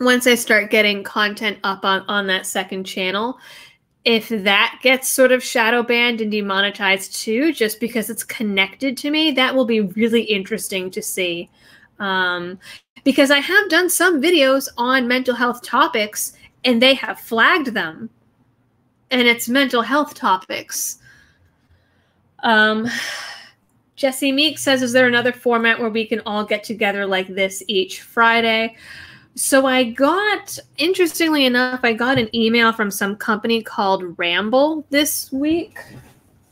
once I start getting content up on, on that second channel. If that gets sort of shadow banned and demonetized too, just because it's connected to me, that will be really interesting to see. Um, because I have done some videos on mental health topics and they have flagged them. And it's mental health topics. Um, Jesse Meek says, Is there another format where we can all get together like this each Friday? So I got, interestingly enough, I got an email from some company called Ramble this week.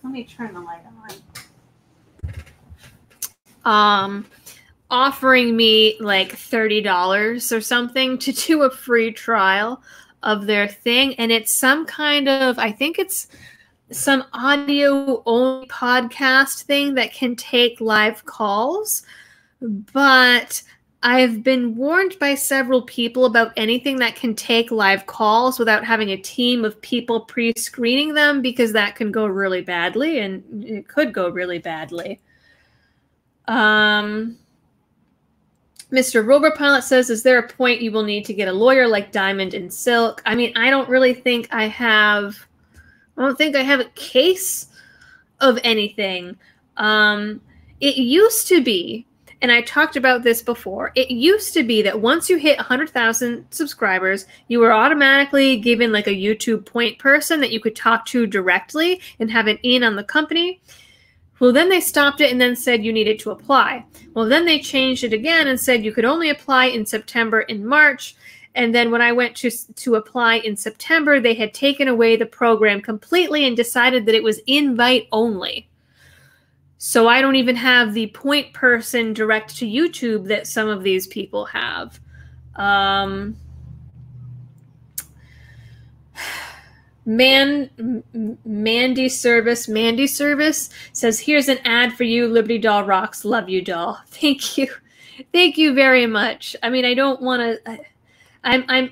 Let me turn the light on. Um, offering me like $30 or something to do a free trial of their thing. And it's some kind of, I think it's some audio only podcast thing that can take live calls, but I've been warned by several people about anything that can take live calls without having a team of people pre screening them because that can go really badly and it could go really badly. Um, Mr. Robot Pilot says, Is there a point you will need to get a lawyer like Diamond and Silk? I mean, I don't really think I have I don't think I have a case of anything. Um, it used to be, and I talked about this before, it used to be that once you hit 100,000 subscribers, you were automatically given like a YouTube point person that you could talk to directly and have an in on the company. Well, then they stopped it and then said you needed to apply. Well, then they changed it again and said you could only apply in September and March. And then when I went to to apply in September, they had taken away the program completely and decided that it was invite only. So I don't even have the point person direct to YouTube that some of these people have. Um, Man, Mandy Service, Mandy Service says, "Here's an ad for you, Liberty Doll rocks. Love you, doll. Thank you, thank you very much. I mean, I don't want to." I'm I'm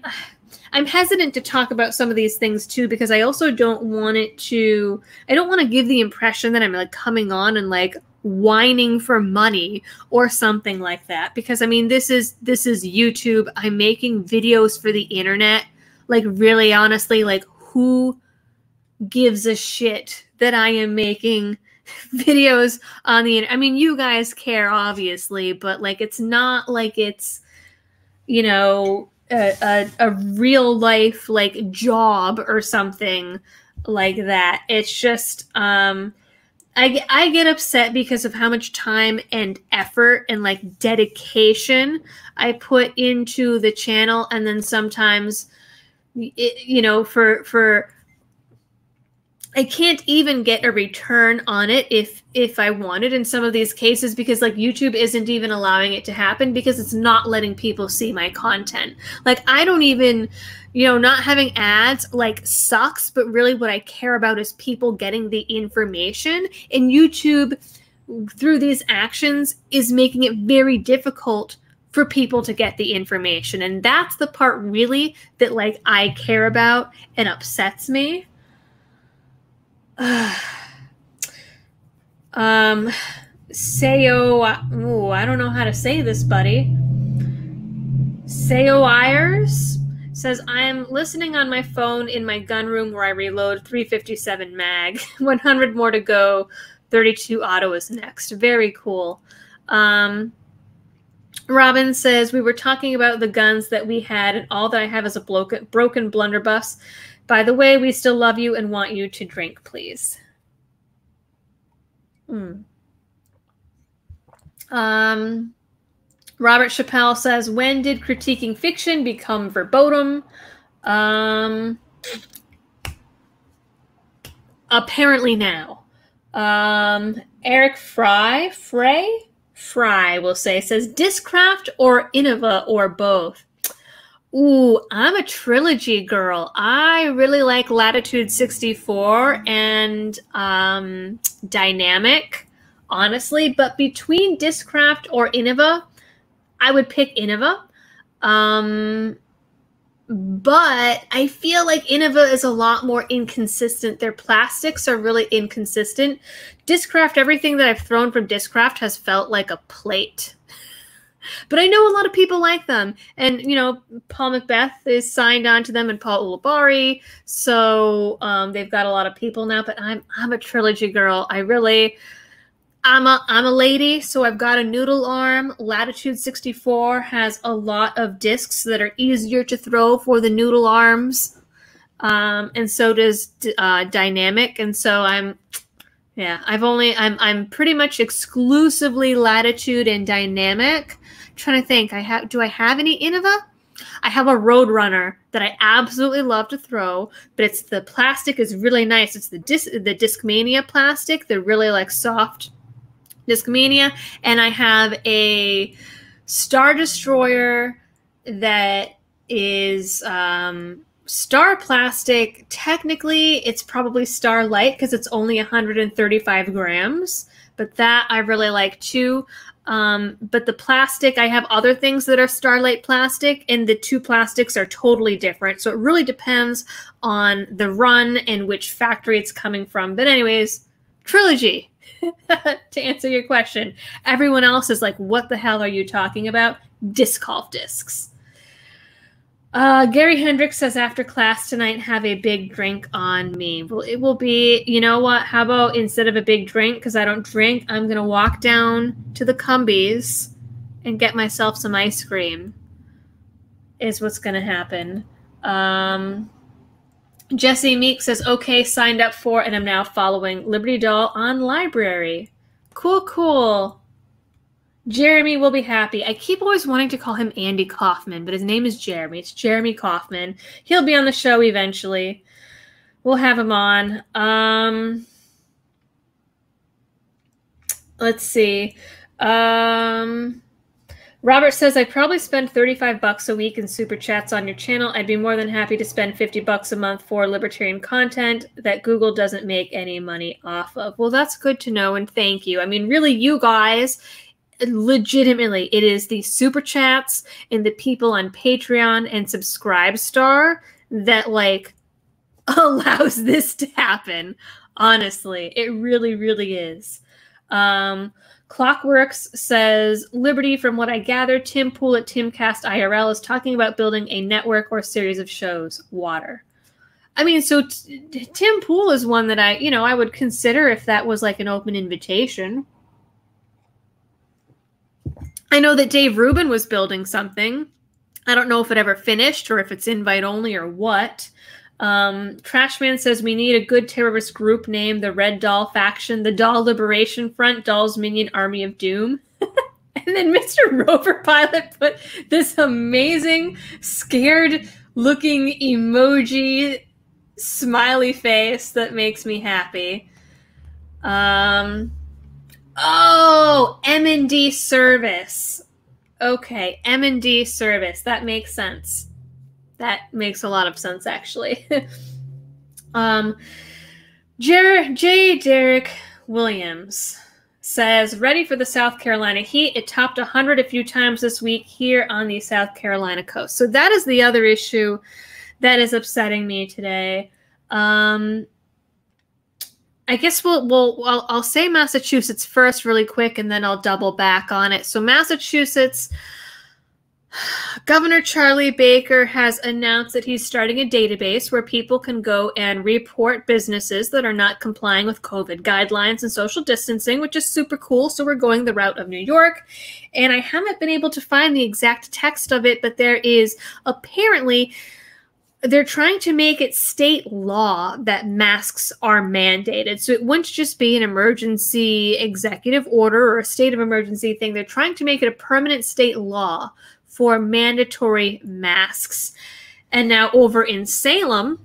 I'm hesitant to talk about some of these things too because I also don't want it to I don't want to give the impression that I'm like coming on and like whining for money or something like that because I mean this is this is YouTube. I'm making videos for the internet. Like really honestly like who gives a shit that I am making videos on the internet? I mean you guys care obviously, but like it's not like it's you know a, a, a real life like job or something like that. It's just um I, I get upset because of how much time and effort and like dedication I put into the channel and then sometimes it, you know for for I can't even get a return on it if if I wanted in some of these cases because like YouTube isn't even allowing it to happen because it's not letting people see my content. Like I don't even you know not having ads like sucks but really what I care about is people getting the information and YouTube through these actions is making it very difficult for people to get the information and that's the part really that like I care about and upsets me um, Sayo, ooh, I don't know how to say this, buddy. Sayo Ayers says, I am listening on my phone in my gun room where I reload 357 mag. 100 more to go. 32 auto is next. Very cool. Um, Robin says, We were talking about the guns that we had, and all that I have is a broken, broken blunderbuss. By the way, we still love you and want you to drink, please. Mm. Um, Robert Chappelle says, "When did critiquing fiction become verboten?" Um, apparently now. Um, Eric Fry, Frey, Fry will say says Discraft or Innova or both. Ooh, I'm a trilogy girl. I really like Latitude 64 and um, Dynamic, honestly. But between Discraft or Innova, I would pick Innova. Um, but I feel like Innova is a lot more inconsistent. Their plastics are really inconsistent. Discraft, everything that I've thrown from Discraft has felt like a plate. But I know a lot of people like them. And, you know, Paul McBeth is signed on to them and Paul Ulibarri. So um, they've got a lot of people now. But I'm, I'm a trilogy girl. I really, I'm a I'm a lady, so I've got a noodle arm. Latitude 64 has a lot of discs that are easier to throw for the noodle arms, um, and so does uh, Dynamic. And so I'm, yeah, I've only I'm I'm pretty much exclusively Latitude and Dynamic. I'm trying to think, I have do I have any Innova? I have a Roadrunner that I absolutely love to throw, but it's the plastic is really nice. It's the disc the Discmania plastic, the really like soft Discmania, and I have a Star Destroyer that is um, Star Plastic. Technically, it's probably Starlight because it's only 135 grams, but that I really like too. Um, but the plastic, I have other things that are Starlight plastic, and the two plastics are totally different. So it really depends on the run and which factory it's coming from. But, anyways, Trilogy. to answer your question. Everyone else is like, what the hell are you talking about? Disc golf discs. Uh, Gary Hendricks says after class tonight, have a big drink on me. Well, it will be, you know what? How about instead of a big drink, because I don't drink, I'm going to walk down to the Cumbies and get myself some ice cream, is what's going to happen. Um, Jesse Meek says, okay, signed up for, and I'm now following Liberty Doll on Library. Cool, cool. Jeremy will be happy. I keep always wanting to call him Andy Kaufman, but his name is Jeremy. It's Jeremy Kauffman. He'll be on the show eventually. We'll have him on. Um, let's see. Um, Robert says, I probably spend 35 bucks a week in super chats on your channel. I'd be more than happy to spend 50 bucks a month for libertarian content that Google doesn't make any money off of. Well, that's good to know and thank you. I mean, really, you guys, legitimately, it is the super chats and the people on Patreon and subscribe star that like allows this to happen. Honestly, it really, really is. Um, Clockworks says Liberty, from what I gather, Tim Pool at Timcast IRL is talking about building a network or series of shows. Water. I mean, so t- Tim Pool is one that I, you know, I would consider if that was like an open invitation. I know that Dave Rubin was building something. I don't know if it ever finished or if it's invite only or what. Um, Trashman says we need a good terrorist group named the Red Doll Faction, the Doll Liberation Front, Doll's Minion Army of Doom. and then Mr. Rover Pilot put this amazing, scared looking emoji smiley face that makes me happy. Um, oh, M&D service. Okay, M&D service. That makes sense. That makes a lot of sense, actually. um, Jer- J. Derek Williams says, ready for the South Carolina heat. It topped 100 a few times this week here on the South Carolina coast. So that is the other issue that is upsetting me today. Um, I guess we'll, we'll I'll, I'll say Massachusetts first, really quick, and then I'll double back on it. So Massachusetts Governor Charlie Baker has announced that he's starting a database where people can go and report businesses that are not complying with COVID guidelines and social distancing, which is super cool. So we're going the route of New York. And I haven't been able to find the exact text of it, but there is apparently they're trying to make it state law that masks are mandated. So it wouldn't just be an emergency executive order or a state of emergency thing. They're trying to make it a permanent state law for mandatory masks. And now over in Salem,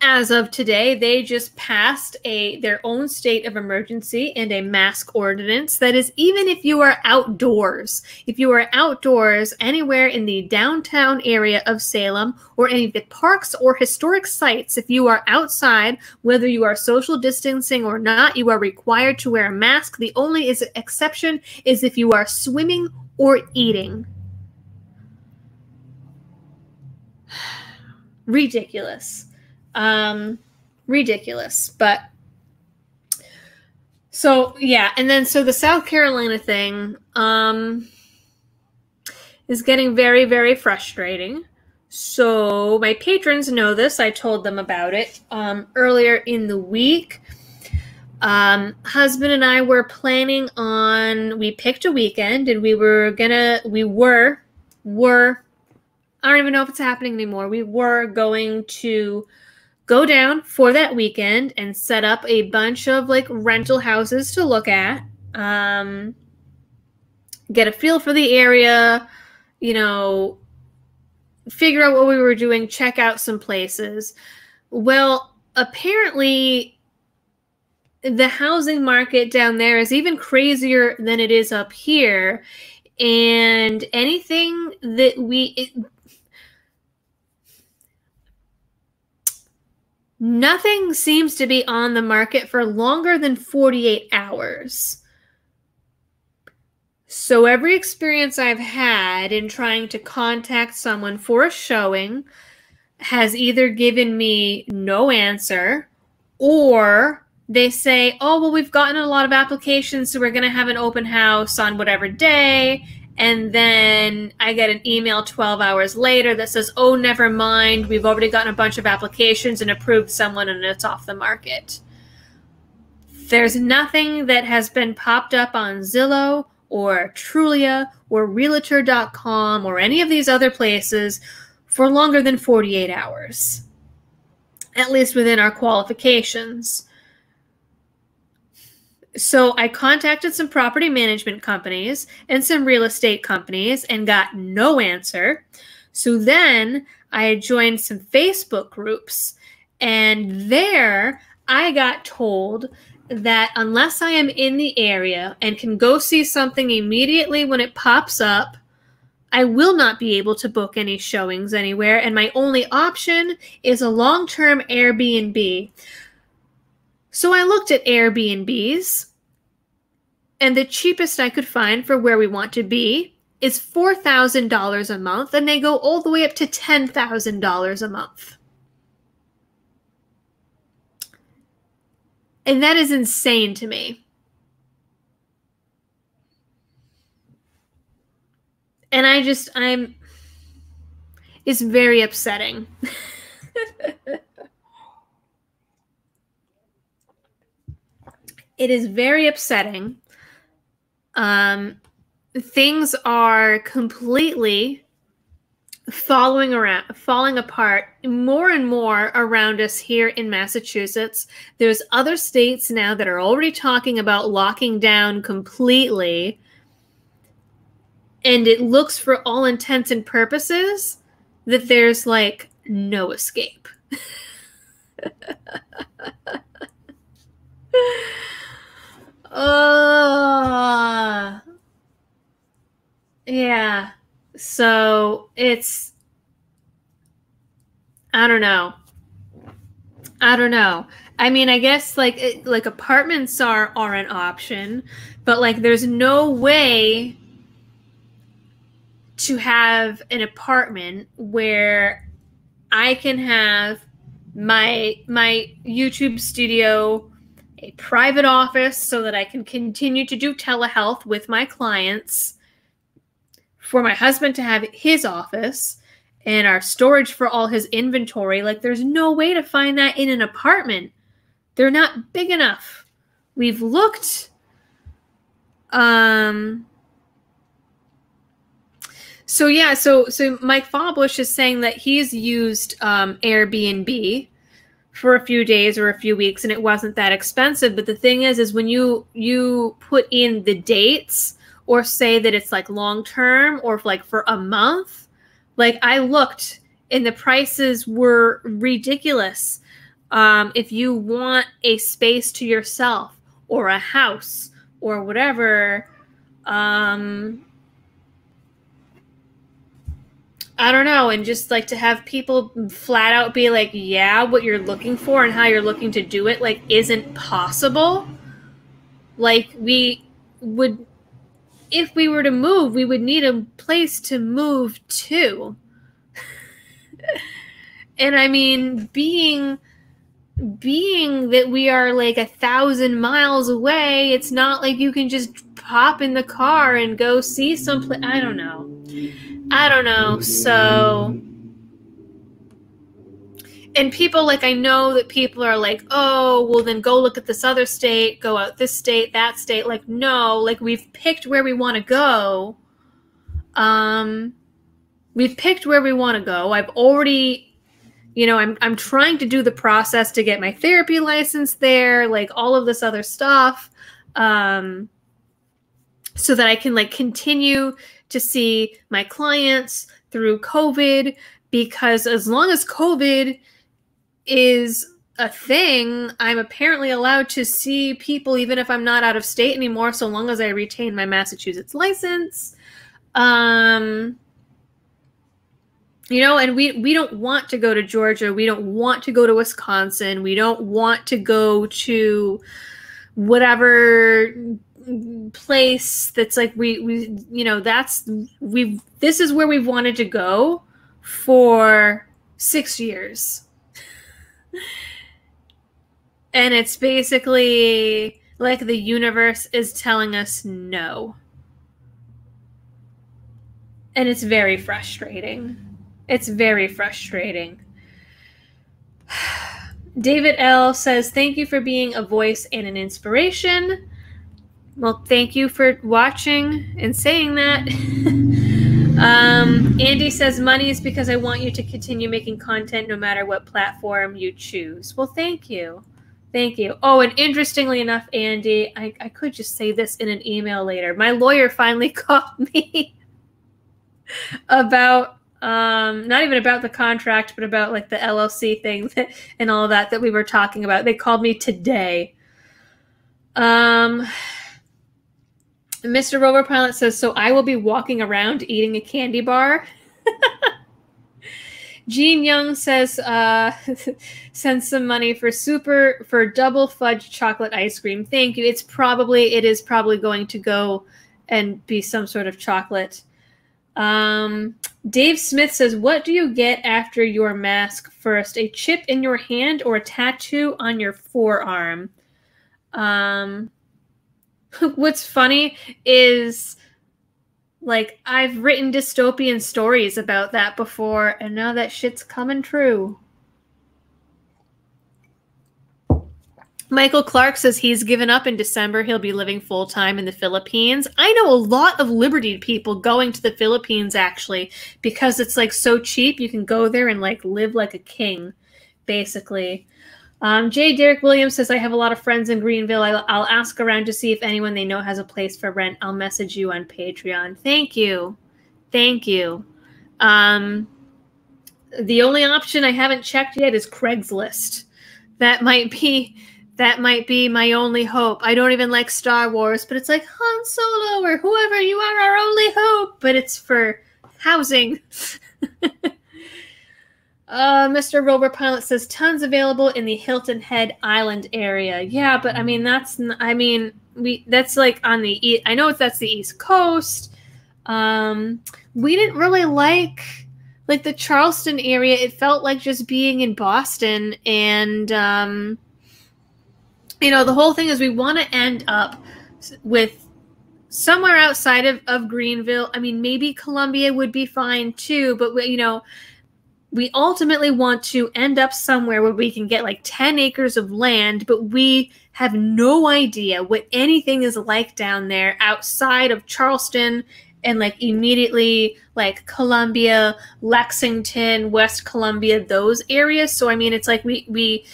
as of today, they just passed a their own state of emergency and a mask ordinance that is even if you are outdoors, if you are outdoors anywhere in the downtown area of Salem or any of the parks or historic sites, if you are outside, whether you are social distancing or not, you are required to wear a mask. The only is exception is if you are swimming or eating. Ridiculous um, ridiculous. But so yeah, and then so the South Carolina thing um, is getting very very frustrating. So my patrons know this. I told them about it um, earlier in the week. Um, husband and I were planning on. We picked a weekend, and we were gonna. We were were. I don't even know if it's happening anymore. We were going to go down for that weekend and set up a bunch of like rental houses to look at um, get a feel for the area you know figure out what we were doing check out some places. Well apparently the housing market down there is even crazier than it is up here. And anything that we it, Nothing seems to be on the market for longer than 48 hours. So, every experience I've had in trying to contact someone for a showing has either given me no answer or they say, oh, well, we've gotten a lot of applications, so we're going to have an open house on whatever day and then I get an email 12 hours later that says, oh, never mind, we've already gotten a bunch of applications and approved someone and it's off the market. There's nothing that has been popped up on Zillow or Trulia or Realtor.com or any of these other places for longer than 48 hours, at least within our qualifications. So I contacted some property management companies and some real estate companies and got no answer. So then I joined some Facebook groups, and there I got told that unless I am in the area and can go see something immediately when it pops up, I will not be able to book any showings anywhere, and my only option is a long term Airbnb. So I looked at Airbnbs, and the cheapest I could find for where we want to be is $4,000 a month, and they go all the way up to $10,000 a month. And that is insane to me. And I just, I'm, it's very upsetting. it is very upsetting. Um, things are completely following around falling apart more and more around us here in Massachusetts. There's other states now that are already talking about locking down completely. And it looks for all intents and purposes that there's like no escape. Uh, yeah. So it's, I don't know. I don't know. I mean, I guess like it, like apartments are are an option, but like there's no way to have an apartment where I can have my my YouTube studio a private office so that I can continue to do telehealth with my clients, for my husband to have his office and our storage for all his inventory. Like, there's no way to find that in an apartment. They're not big enough. We've looked. Um, So yeah, so so Mike Fallbush is saying that he's used um, Airbnb for a few days or a few weeks and it wasn't that expensive. But the thing is is when you you put in the dates or say that it's like long term or like for a month like i looked and the prices were ridiculous. Um, if you want a space to yourself or a house or whatever um, I don't know, and just like to have people flat out be like, yeah, what you're looking for and how you're looking to do it, like, isn't possible. Like, we would, if we were to move, we would need a place to move to. and I mean, being being that we are like a thousand miles away, it's not like you can just hop in the car and go see some someplace. I don't know. I don't know. So, and people like I know that people are like, oh, well, then go look at this other state, go out this state, that state. Like, no, like we've picked where we want to go. Um, we've picked where we want to go. I've already, you know, I'm I'm trying to do the process to get my therapy license there, like all of this other stuff, um, so that I can like continue to see my clients through COVID because as long as COVID is a thing, I'm apparently allowed to see people even if I'm not out of state anymore, so long as I retain my Massachusetts license. Um, you know, and we we don't want to go to Georgia. We don't want to go to Wisconsin. We don't want to go to whatever place that's like we we you know that's we this is where we've wanted to go for 6 years. and it's basically like the universe is telling us no. And it's very frustrating. It's very frustrating. David L says, Thank you for being a voice and an inspiration. Well, thank you for watching and saying that. um, Andy says, Money is because I want you to continue making content no matter what platform you choose. Well, thank you. Thank you. Oh, and interestingly enough, Andy, I, I could just say this in an email later. My lawyer finally called me about um not even about the contract but about like the llc thing that, and all that that we were talking about they called me today um Mr. Rover Pilot says, So I will be walking around eating a candy bar. Gene Young says, uh, send some money for super for double fudge chocolate ice cream. Thank you. It's probably it is probably going to go and be some sort of chocolate. Um, Dave Smith says, What do you get after your mask first? A chip in your hand or a tattoo on your forearm? Um, what's funny is like I've written dystopian stories about that before, and now that shit's coming true. Michael Clark says he's given up in December. He'll be living full time in the Philippines. I know a lot of Liberty people going to the Philippines actually because it's like so cheap. You can go there and like live like a king, basically. Um, J. Derek Williams says, I have a lot of friends in Greenville. I'll, I'll, ask around to see if anyone they know has a place for rent. I'll message you on Patreon. Thank you. Thank you. Um, the only option I haven't checked yet is Craigslist. That might be that might be my only hope. I don't even like Star Wars, but it's like Han Solo or whoever you are our only hope, but it's for housing. Uh, Mr. Rover Pilot says tons available in the Hilton Head Island area. Yeah, but I mean that's I mean we that's like on the I know that's the East Coast. Um, we didn't really like like the Charleston area. It felt like just being in Boston, and um, you know the whole thing is we want to end up with somewhere outside of, of Greenville. I mean, maybe Columbia would be fine too, but you know we ultimately want to end up somewhere where we can get like 10 acres of land, but we have no idea what anything is like down there outside of Charleston and like immediately like Columbia, Lexington, West Columbia, those areas. So I mean, it's like we we.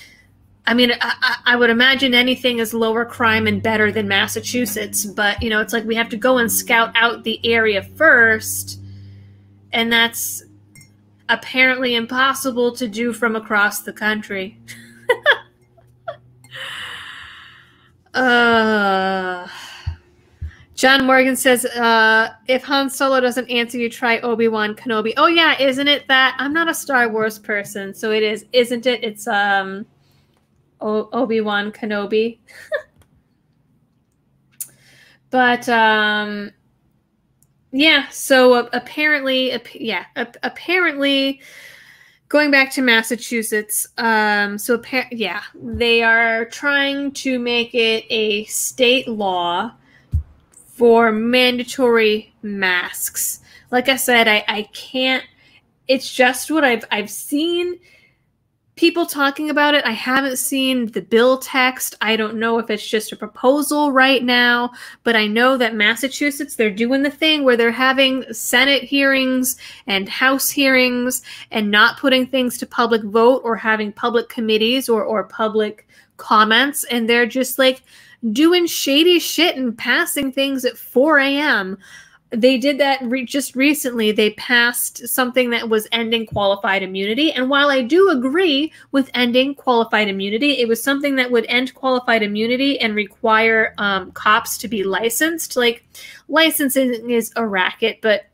I mean, I, I would imagine anything is lower crime and better than Massachusetts, but you know, it's like we have to go and scout out the area first, and that's apparently impossible to do from across the country. uh John Morgan says, uh, if Han Solo doesn't answer you, try Obi Wan Kenobi. Oh yeah, isn't it that? I'm not a Star Wars person, so it is, isn't it? It's um, o- Obi Wan Kenobi. but um, yeah. So uh, apparently, yeah, apparently, going back to Massachusetts. Um, so yeah, they are trying to make it a state law for mandatory masks. Like I said, I, I can't it's just what I've I've seen people talking about it. I haven't seen the bill text. I don't know if it's just a proposal right now, but I know that Massachusetts they're doing the thing where they're having Senate hearings and House hearings and not putting things to public vote or having public committees or or public comments and they're just like doing shady shit and passing things at 4 a.m. They did that re- just recently. They passed something that was ending qualified immunity. And while I do agree with ending qualified immunity, it was something that would end qualified immunity and require um, cops to be licensed. Like, licensing is a racket, but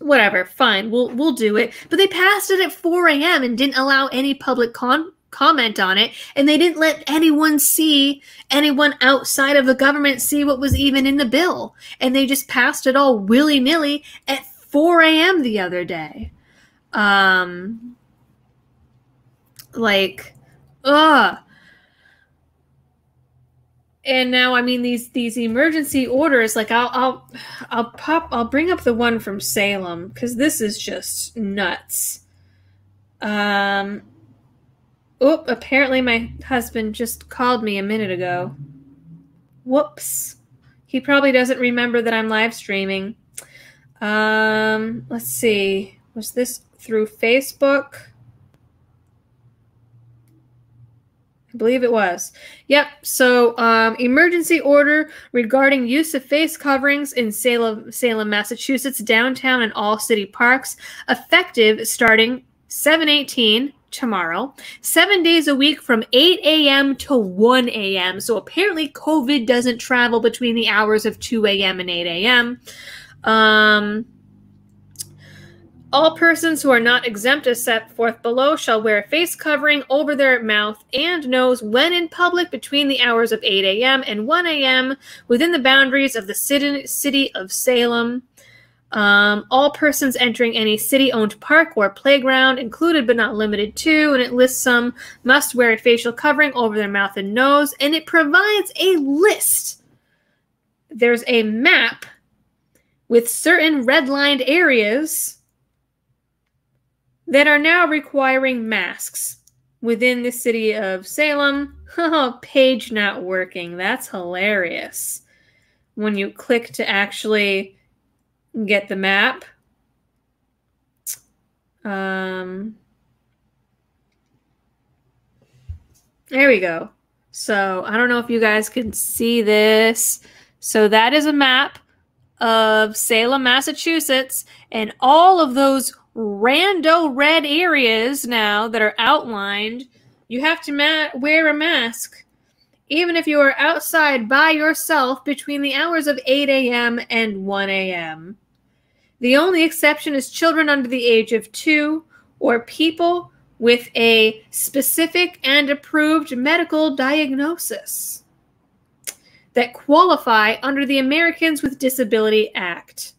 whatever, fine, we'll we'll do it. But they passed it at 4 a.m. and didn't allow any public con- comment on it and they didn't let anyone see anyone outside of the government see what was even in the bill. And they just passed it all willy-nilly at 4 a.m the other day. Um like ugh. And now i mean these these emergency orders like i'll i'll i'll pop i'll bring up the one from salem because this is just nuts. Um Oop, apparently my husband just called me a minute ago. Whoops. He probably doesn't remember that I'm live streaming. Um, let's see. Was this through Facebook? I believe it was. Yep. So, um, emergency order regarding use of face coverings in Salem, Salem, Massachusetts, downtown and all city parks, effective starting 718 tomorrow, seven days a week from 8 a.m. to 1 a.m. So apparently, COVID doesn't travel between the hours of 2 a.m. and 8 a.m. Um, all persons who are not exempt as set forth below shall wear a face covering over their mouth and nose when in public between the hours of 8 a.m. and 1 a.m. within the boundaries of the city of Salem. Um, all persons entering any city owned park or playground, included but not limited to, and it lists some, must wear a facial covering over their mouth and nose, and it provides a list. There's a map with certain redlined areas that are now requiring masks within the city of Salem. Page not working. That's hilarious. When you click to actually get the map. Um, there we go. So I don't know if you guys can see this. So that is a map of Salem, Massachusetts, and all of those rando red areas now that are outlined. You have to wear a mask even if you are outside by yourself between the hours of 8 a.m. and 1 a.m. The only exception is children under the age of two or people with a specific and approved medical diagnosis that qualify under the Americans with Disability Act.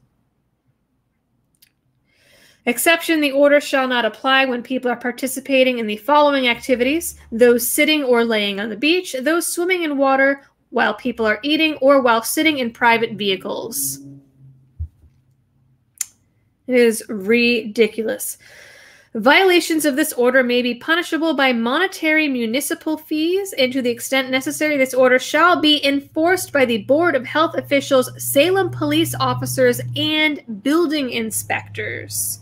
Exception The order shall not apply when people are participating in the following activities those sitting or laying on the beach, those swimming in water while people are eating, or while sitting in private vehicles. It is ridiculous. Violations of this order may be punishable by monetary municipal fees, and to the extent necessary, this order shall be enforced by the Board of Health officials, Salem police officers, and building inspectors.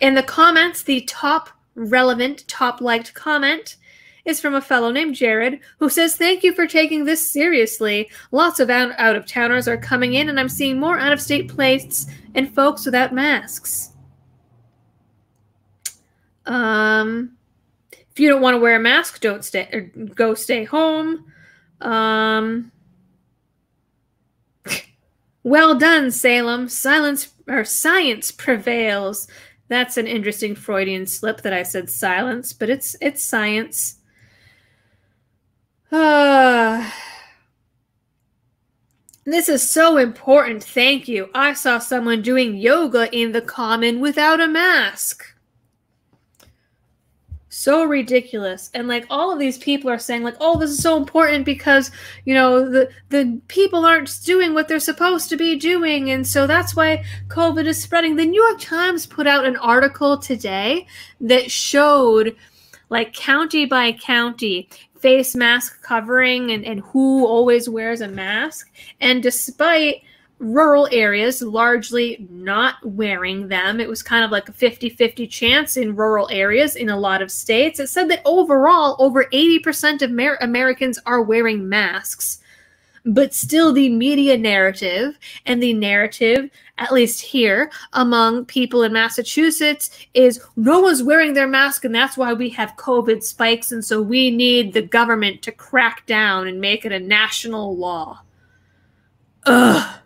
In the comments, the top relevant, top liked comment is from a fellow named Jared who says, Thank you for taking this seriously. Lots of out of towners are coming in, and I'm seeing more out of state plates and folks without masks. Um, if you don't want to wear a mask, don't stay or go stay home. Um, well done, Salem. Silence or science prevails. That's an interesting Freudian slip that I said silence, but it's it's science. Uh, this is so important. Thank you. I saw someone doing yoga in the common without a mask so ridiculous. And like all of these people are saying like oh this is so important because you know the the people aren't doing what they're supposed to be doing. And so that's why covid is spreading. The new york times put out an article today that showed like county by county face mask covering and, and who always wears a mask. And despite rural areas largely not wearing them. It was kind of like a 50 50 chance in rural areas in a lot of states. It said that overall, over 80% of Amer- Americans are wearing masks. But still, the media narrative and the narrative, at least here among people in Massachusetts, is no one's wearing their mask, and that's why we have COVID spikes. And so we need the government to crack down and make it a national law. Ugh.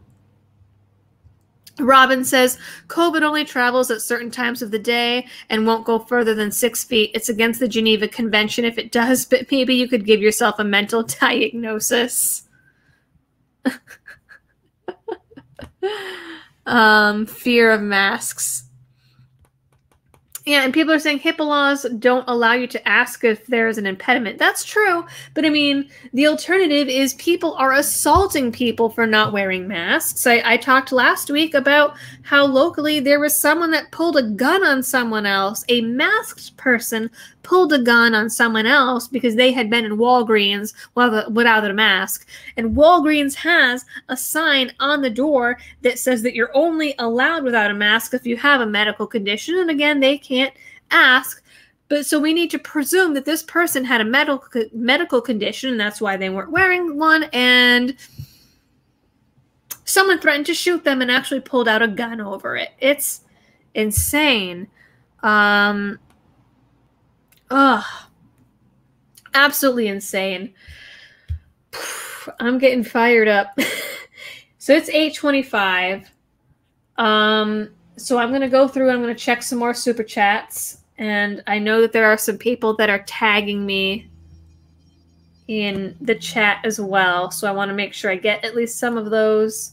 Robin says COVID only travels at certain times of the day and won't go further than six feet. It's against the Geneva Convention if it does, but maybe you could give yourself a mental diagnosis. um, fear of masks. Yeah, and people are saying HIPAA laws don't allow you to ask if there is an impediment. That's true, but I mean, the alternative is people are assaulting people for not wearing masks. I, I talked last week about how locally there was someone that pulled a gun on someone else. A masked person pulled a gun on someone else because they had been in Walgreens without a mask. And Walgreens has a sign on the door that says that you're only allowed without a mask if you have a medical condition. And again, they can't ask. But so we need to presume that this person had a medical medical condition, and that's why they weren't wearing one. And someone threatened to shoot them and actually pulled out a gun over it. It's insane. Um, Ugh. Absolutely insane. I'm getting fired up. so it's 825. Um, so I'm gonna go through I'm gonna check some more super chats. And I know that there are some people that are tagging me in the chat as well. So I want to make sure I get at least some of those.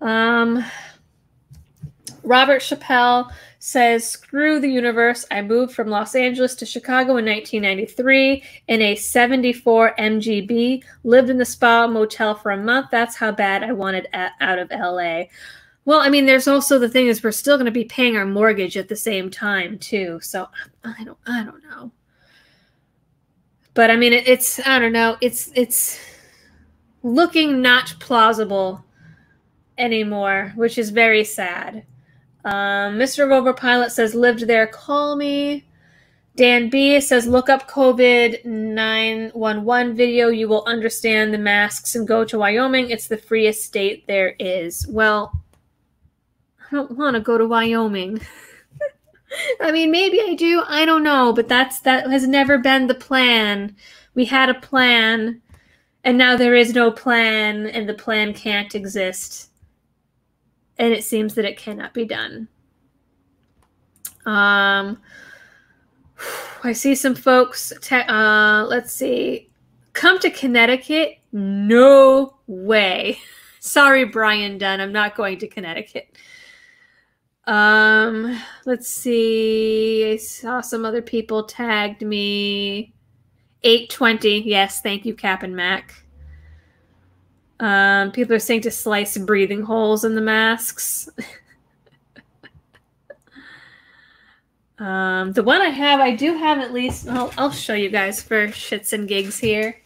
Um Robert Chappelle says, Screw the universe. I moved from Los Angeles to Chicago in 1993 in a 74 MGB, lived in the spa motel for a month. That's how bad I wanted out of LA. Well, I mean, there's also the thing is we're still going to be paying our mortgage at the same time too. So I don't, I don't know. But I mean, it, it's, I don't know. It's, it's looking not plausible anymore, which is very sad. Um, Mr. Rover Pilot says, lived there, call me. Dan B says, look up COVID 911 video. You will understand the masks and go to Wyoming. It's the freest state there is. Well, I don't want to go to Wyoming. I mean, maybe I do. I don't know, but that's that has never been the plan. We had a plan, and now there is no plan, and the plan can't exist and it seems that it cannot be done. Um, I see some folks. Uh, let's see. Come to Connecticut? No way. Sorry, Brian Dunn. I'm not going to Connecticut. Um, let's see. I saw some other people tagged me. 820. Yes, thank you, Cap and Mac. Um, people are saying to slice breathing holes in the masks. Um, the one I have, I do have at least. I'll, I'll show you guys for shits and gigs here.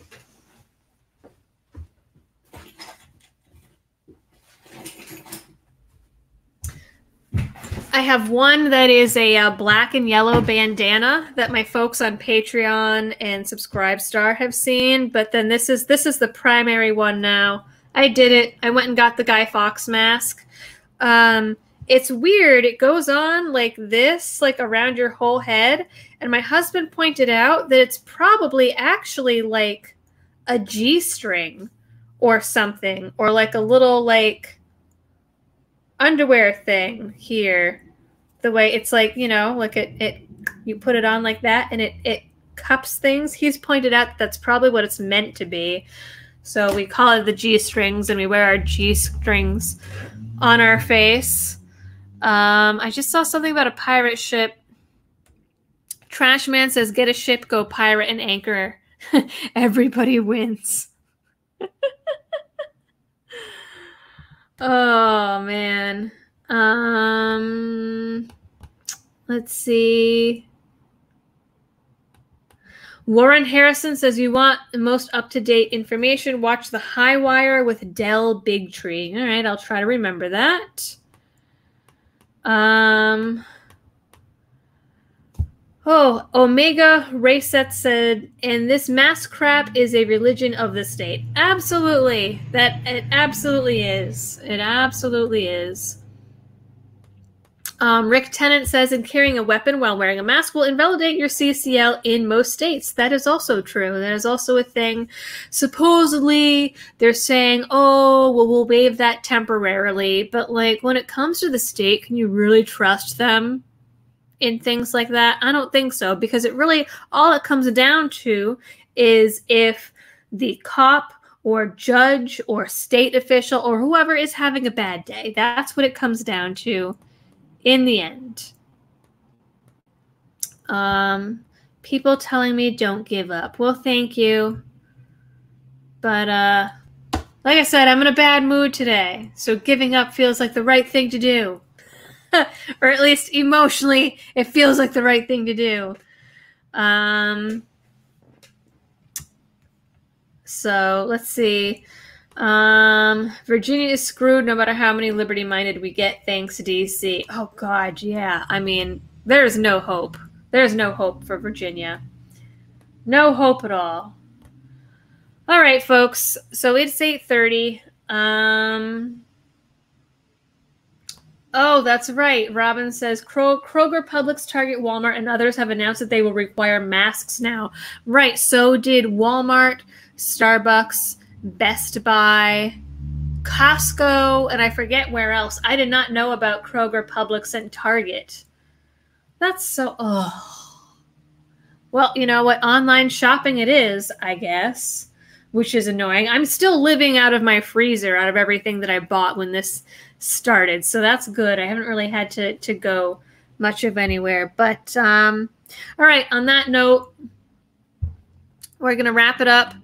I have one that is a, uh, black and yellow bandana that my folks on Patreon and Subscribestar have seen, but then this is this is the primary one now. I did it. I went and got the Guy Fawkes mask. Um, it's weird. It goes on like this, like around your whole head. And my husband pointed out that it's probably actually like a G string or something, or like a little like underwear thing here. The way it's like, you know, like it, it you put it on like that and it, it cups things. He's pointed out that that's probably what it's meant to be. So we call it the G strings and we wear our G strings on our face. Um, I just saw something about a pirate ship. Trashman says, "Get a ship, go pirate, and anchor. Everybody wins." oh man. Um, let's see. Warren Harrison says you want the most up to date information. Watch The High Wire with Del Bigtree. All right, I'll try to remember that. Um. Oh, Omega Rayset said, and this mass crap is a religion of the state. Absolutely. That it absolutely is. It absolutely is. Um, Rick Tennant says, and carrying a weapon while wearing a mask will invalidate your CCL in most states. That is also true. That is also a thing. Supposedly, they're saying, oh, well, we'll waive that temporarily. But, like, when it comes to the state, can you really trust them in things like that? I don't think so, because it really, all it comes down to is if the cop or judge or state official or whoever is having a bad day. That's what it comes down to in the end. Um, people telling me don't give up. Well, thank you. But uh like I said, I'm in a bad mood today. So giving up feels like the right thing to do. or at least emotionally, it feels like the right thing to do. Um so let's see. Um, Virginia is screwed no matter how many liberty minded we get thanks to DC. Oh, God, yeah. I mean, there's no hope. There's no hope for Virginia. No hope at all. All right, folks. So it's 8:30. Um Oh, that's right. Robin says Kroger, Publix, Target, Walmart, and others have announced that they will require masks now. Right. So did Walmart, Starbucks, Best Buy, Costco, and I forget where else. I did not know about Kroger, Publix, and Target. That's so. Oh. Well, you know what? Online shopping it is, I guess, which is annoying. I'm still living out of my freezer, out of everything that I bought when this started. So that's good. I haven't really had to, to go much of anywhere. But um, all right, on that note, we're going to wrap it up.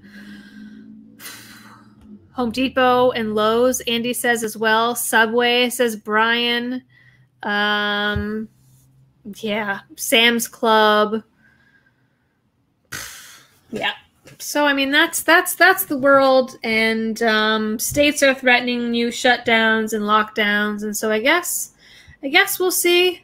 Home Depot and Lowe's, Andy says as well. Subway says Brian. Um, yeah, Sam's Club. Yeah. So I mean that's that's that's the world and um, states are threatening new shutdowns and lockdowns and so I guess I guess we'll see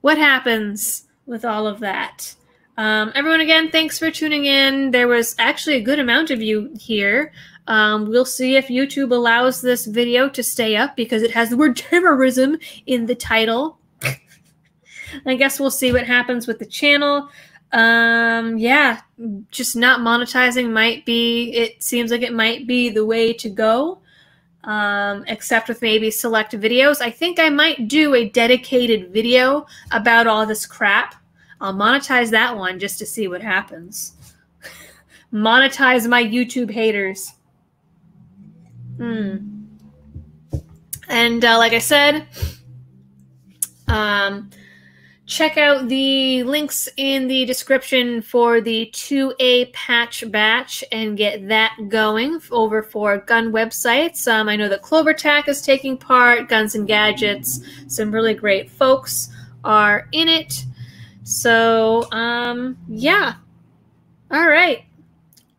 what happens with all of that. Um, everyone, again, thanks for tuning in. There was actually a good amount of you here. Um, we'll see if YouTube allows this video to stay up because it has the word terrorism in the title. I guess we'll see what happens with the channel. Um, yeah, just not monetizing might be, it seems like it might be the way to go. Um, except with maybe select videos. I think I might do a dedicated video about all this crap. I'll monetize that one just to see what happens. monetize my YouTube haters. Hmm. And uh, like I said, um, check out the links in the description for the 2A patch batch and get that going over for gun websites. Um, I know that CloverTac is taking part, Guns and Gadgets, some really great folks are in it. So, um, yeah. All right.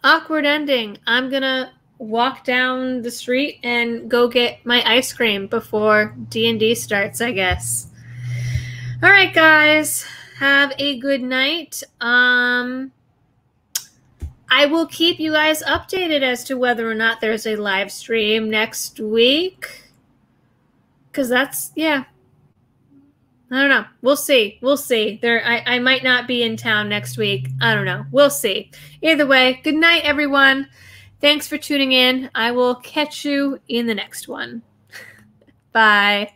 Awkward ending. I'm gonna walk down the street and go get my ice cream before D&D starts, I guess. All right, guys. Have a good night. Um I will keep you guys updated as to whether or not there's a live stream next week. Cuz that's yeah. I don't know. We'll see. We'll see. There I, I might not be in town next week. I don't know. We'll see. Either way, good night everyone. Thanks for tuning in. I will catch you in the next one. Bye.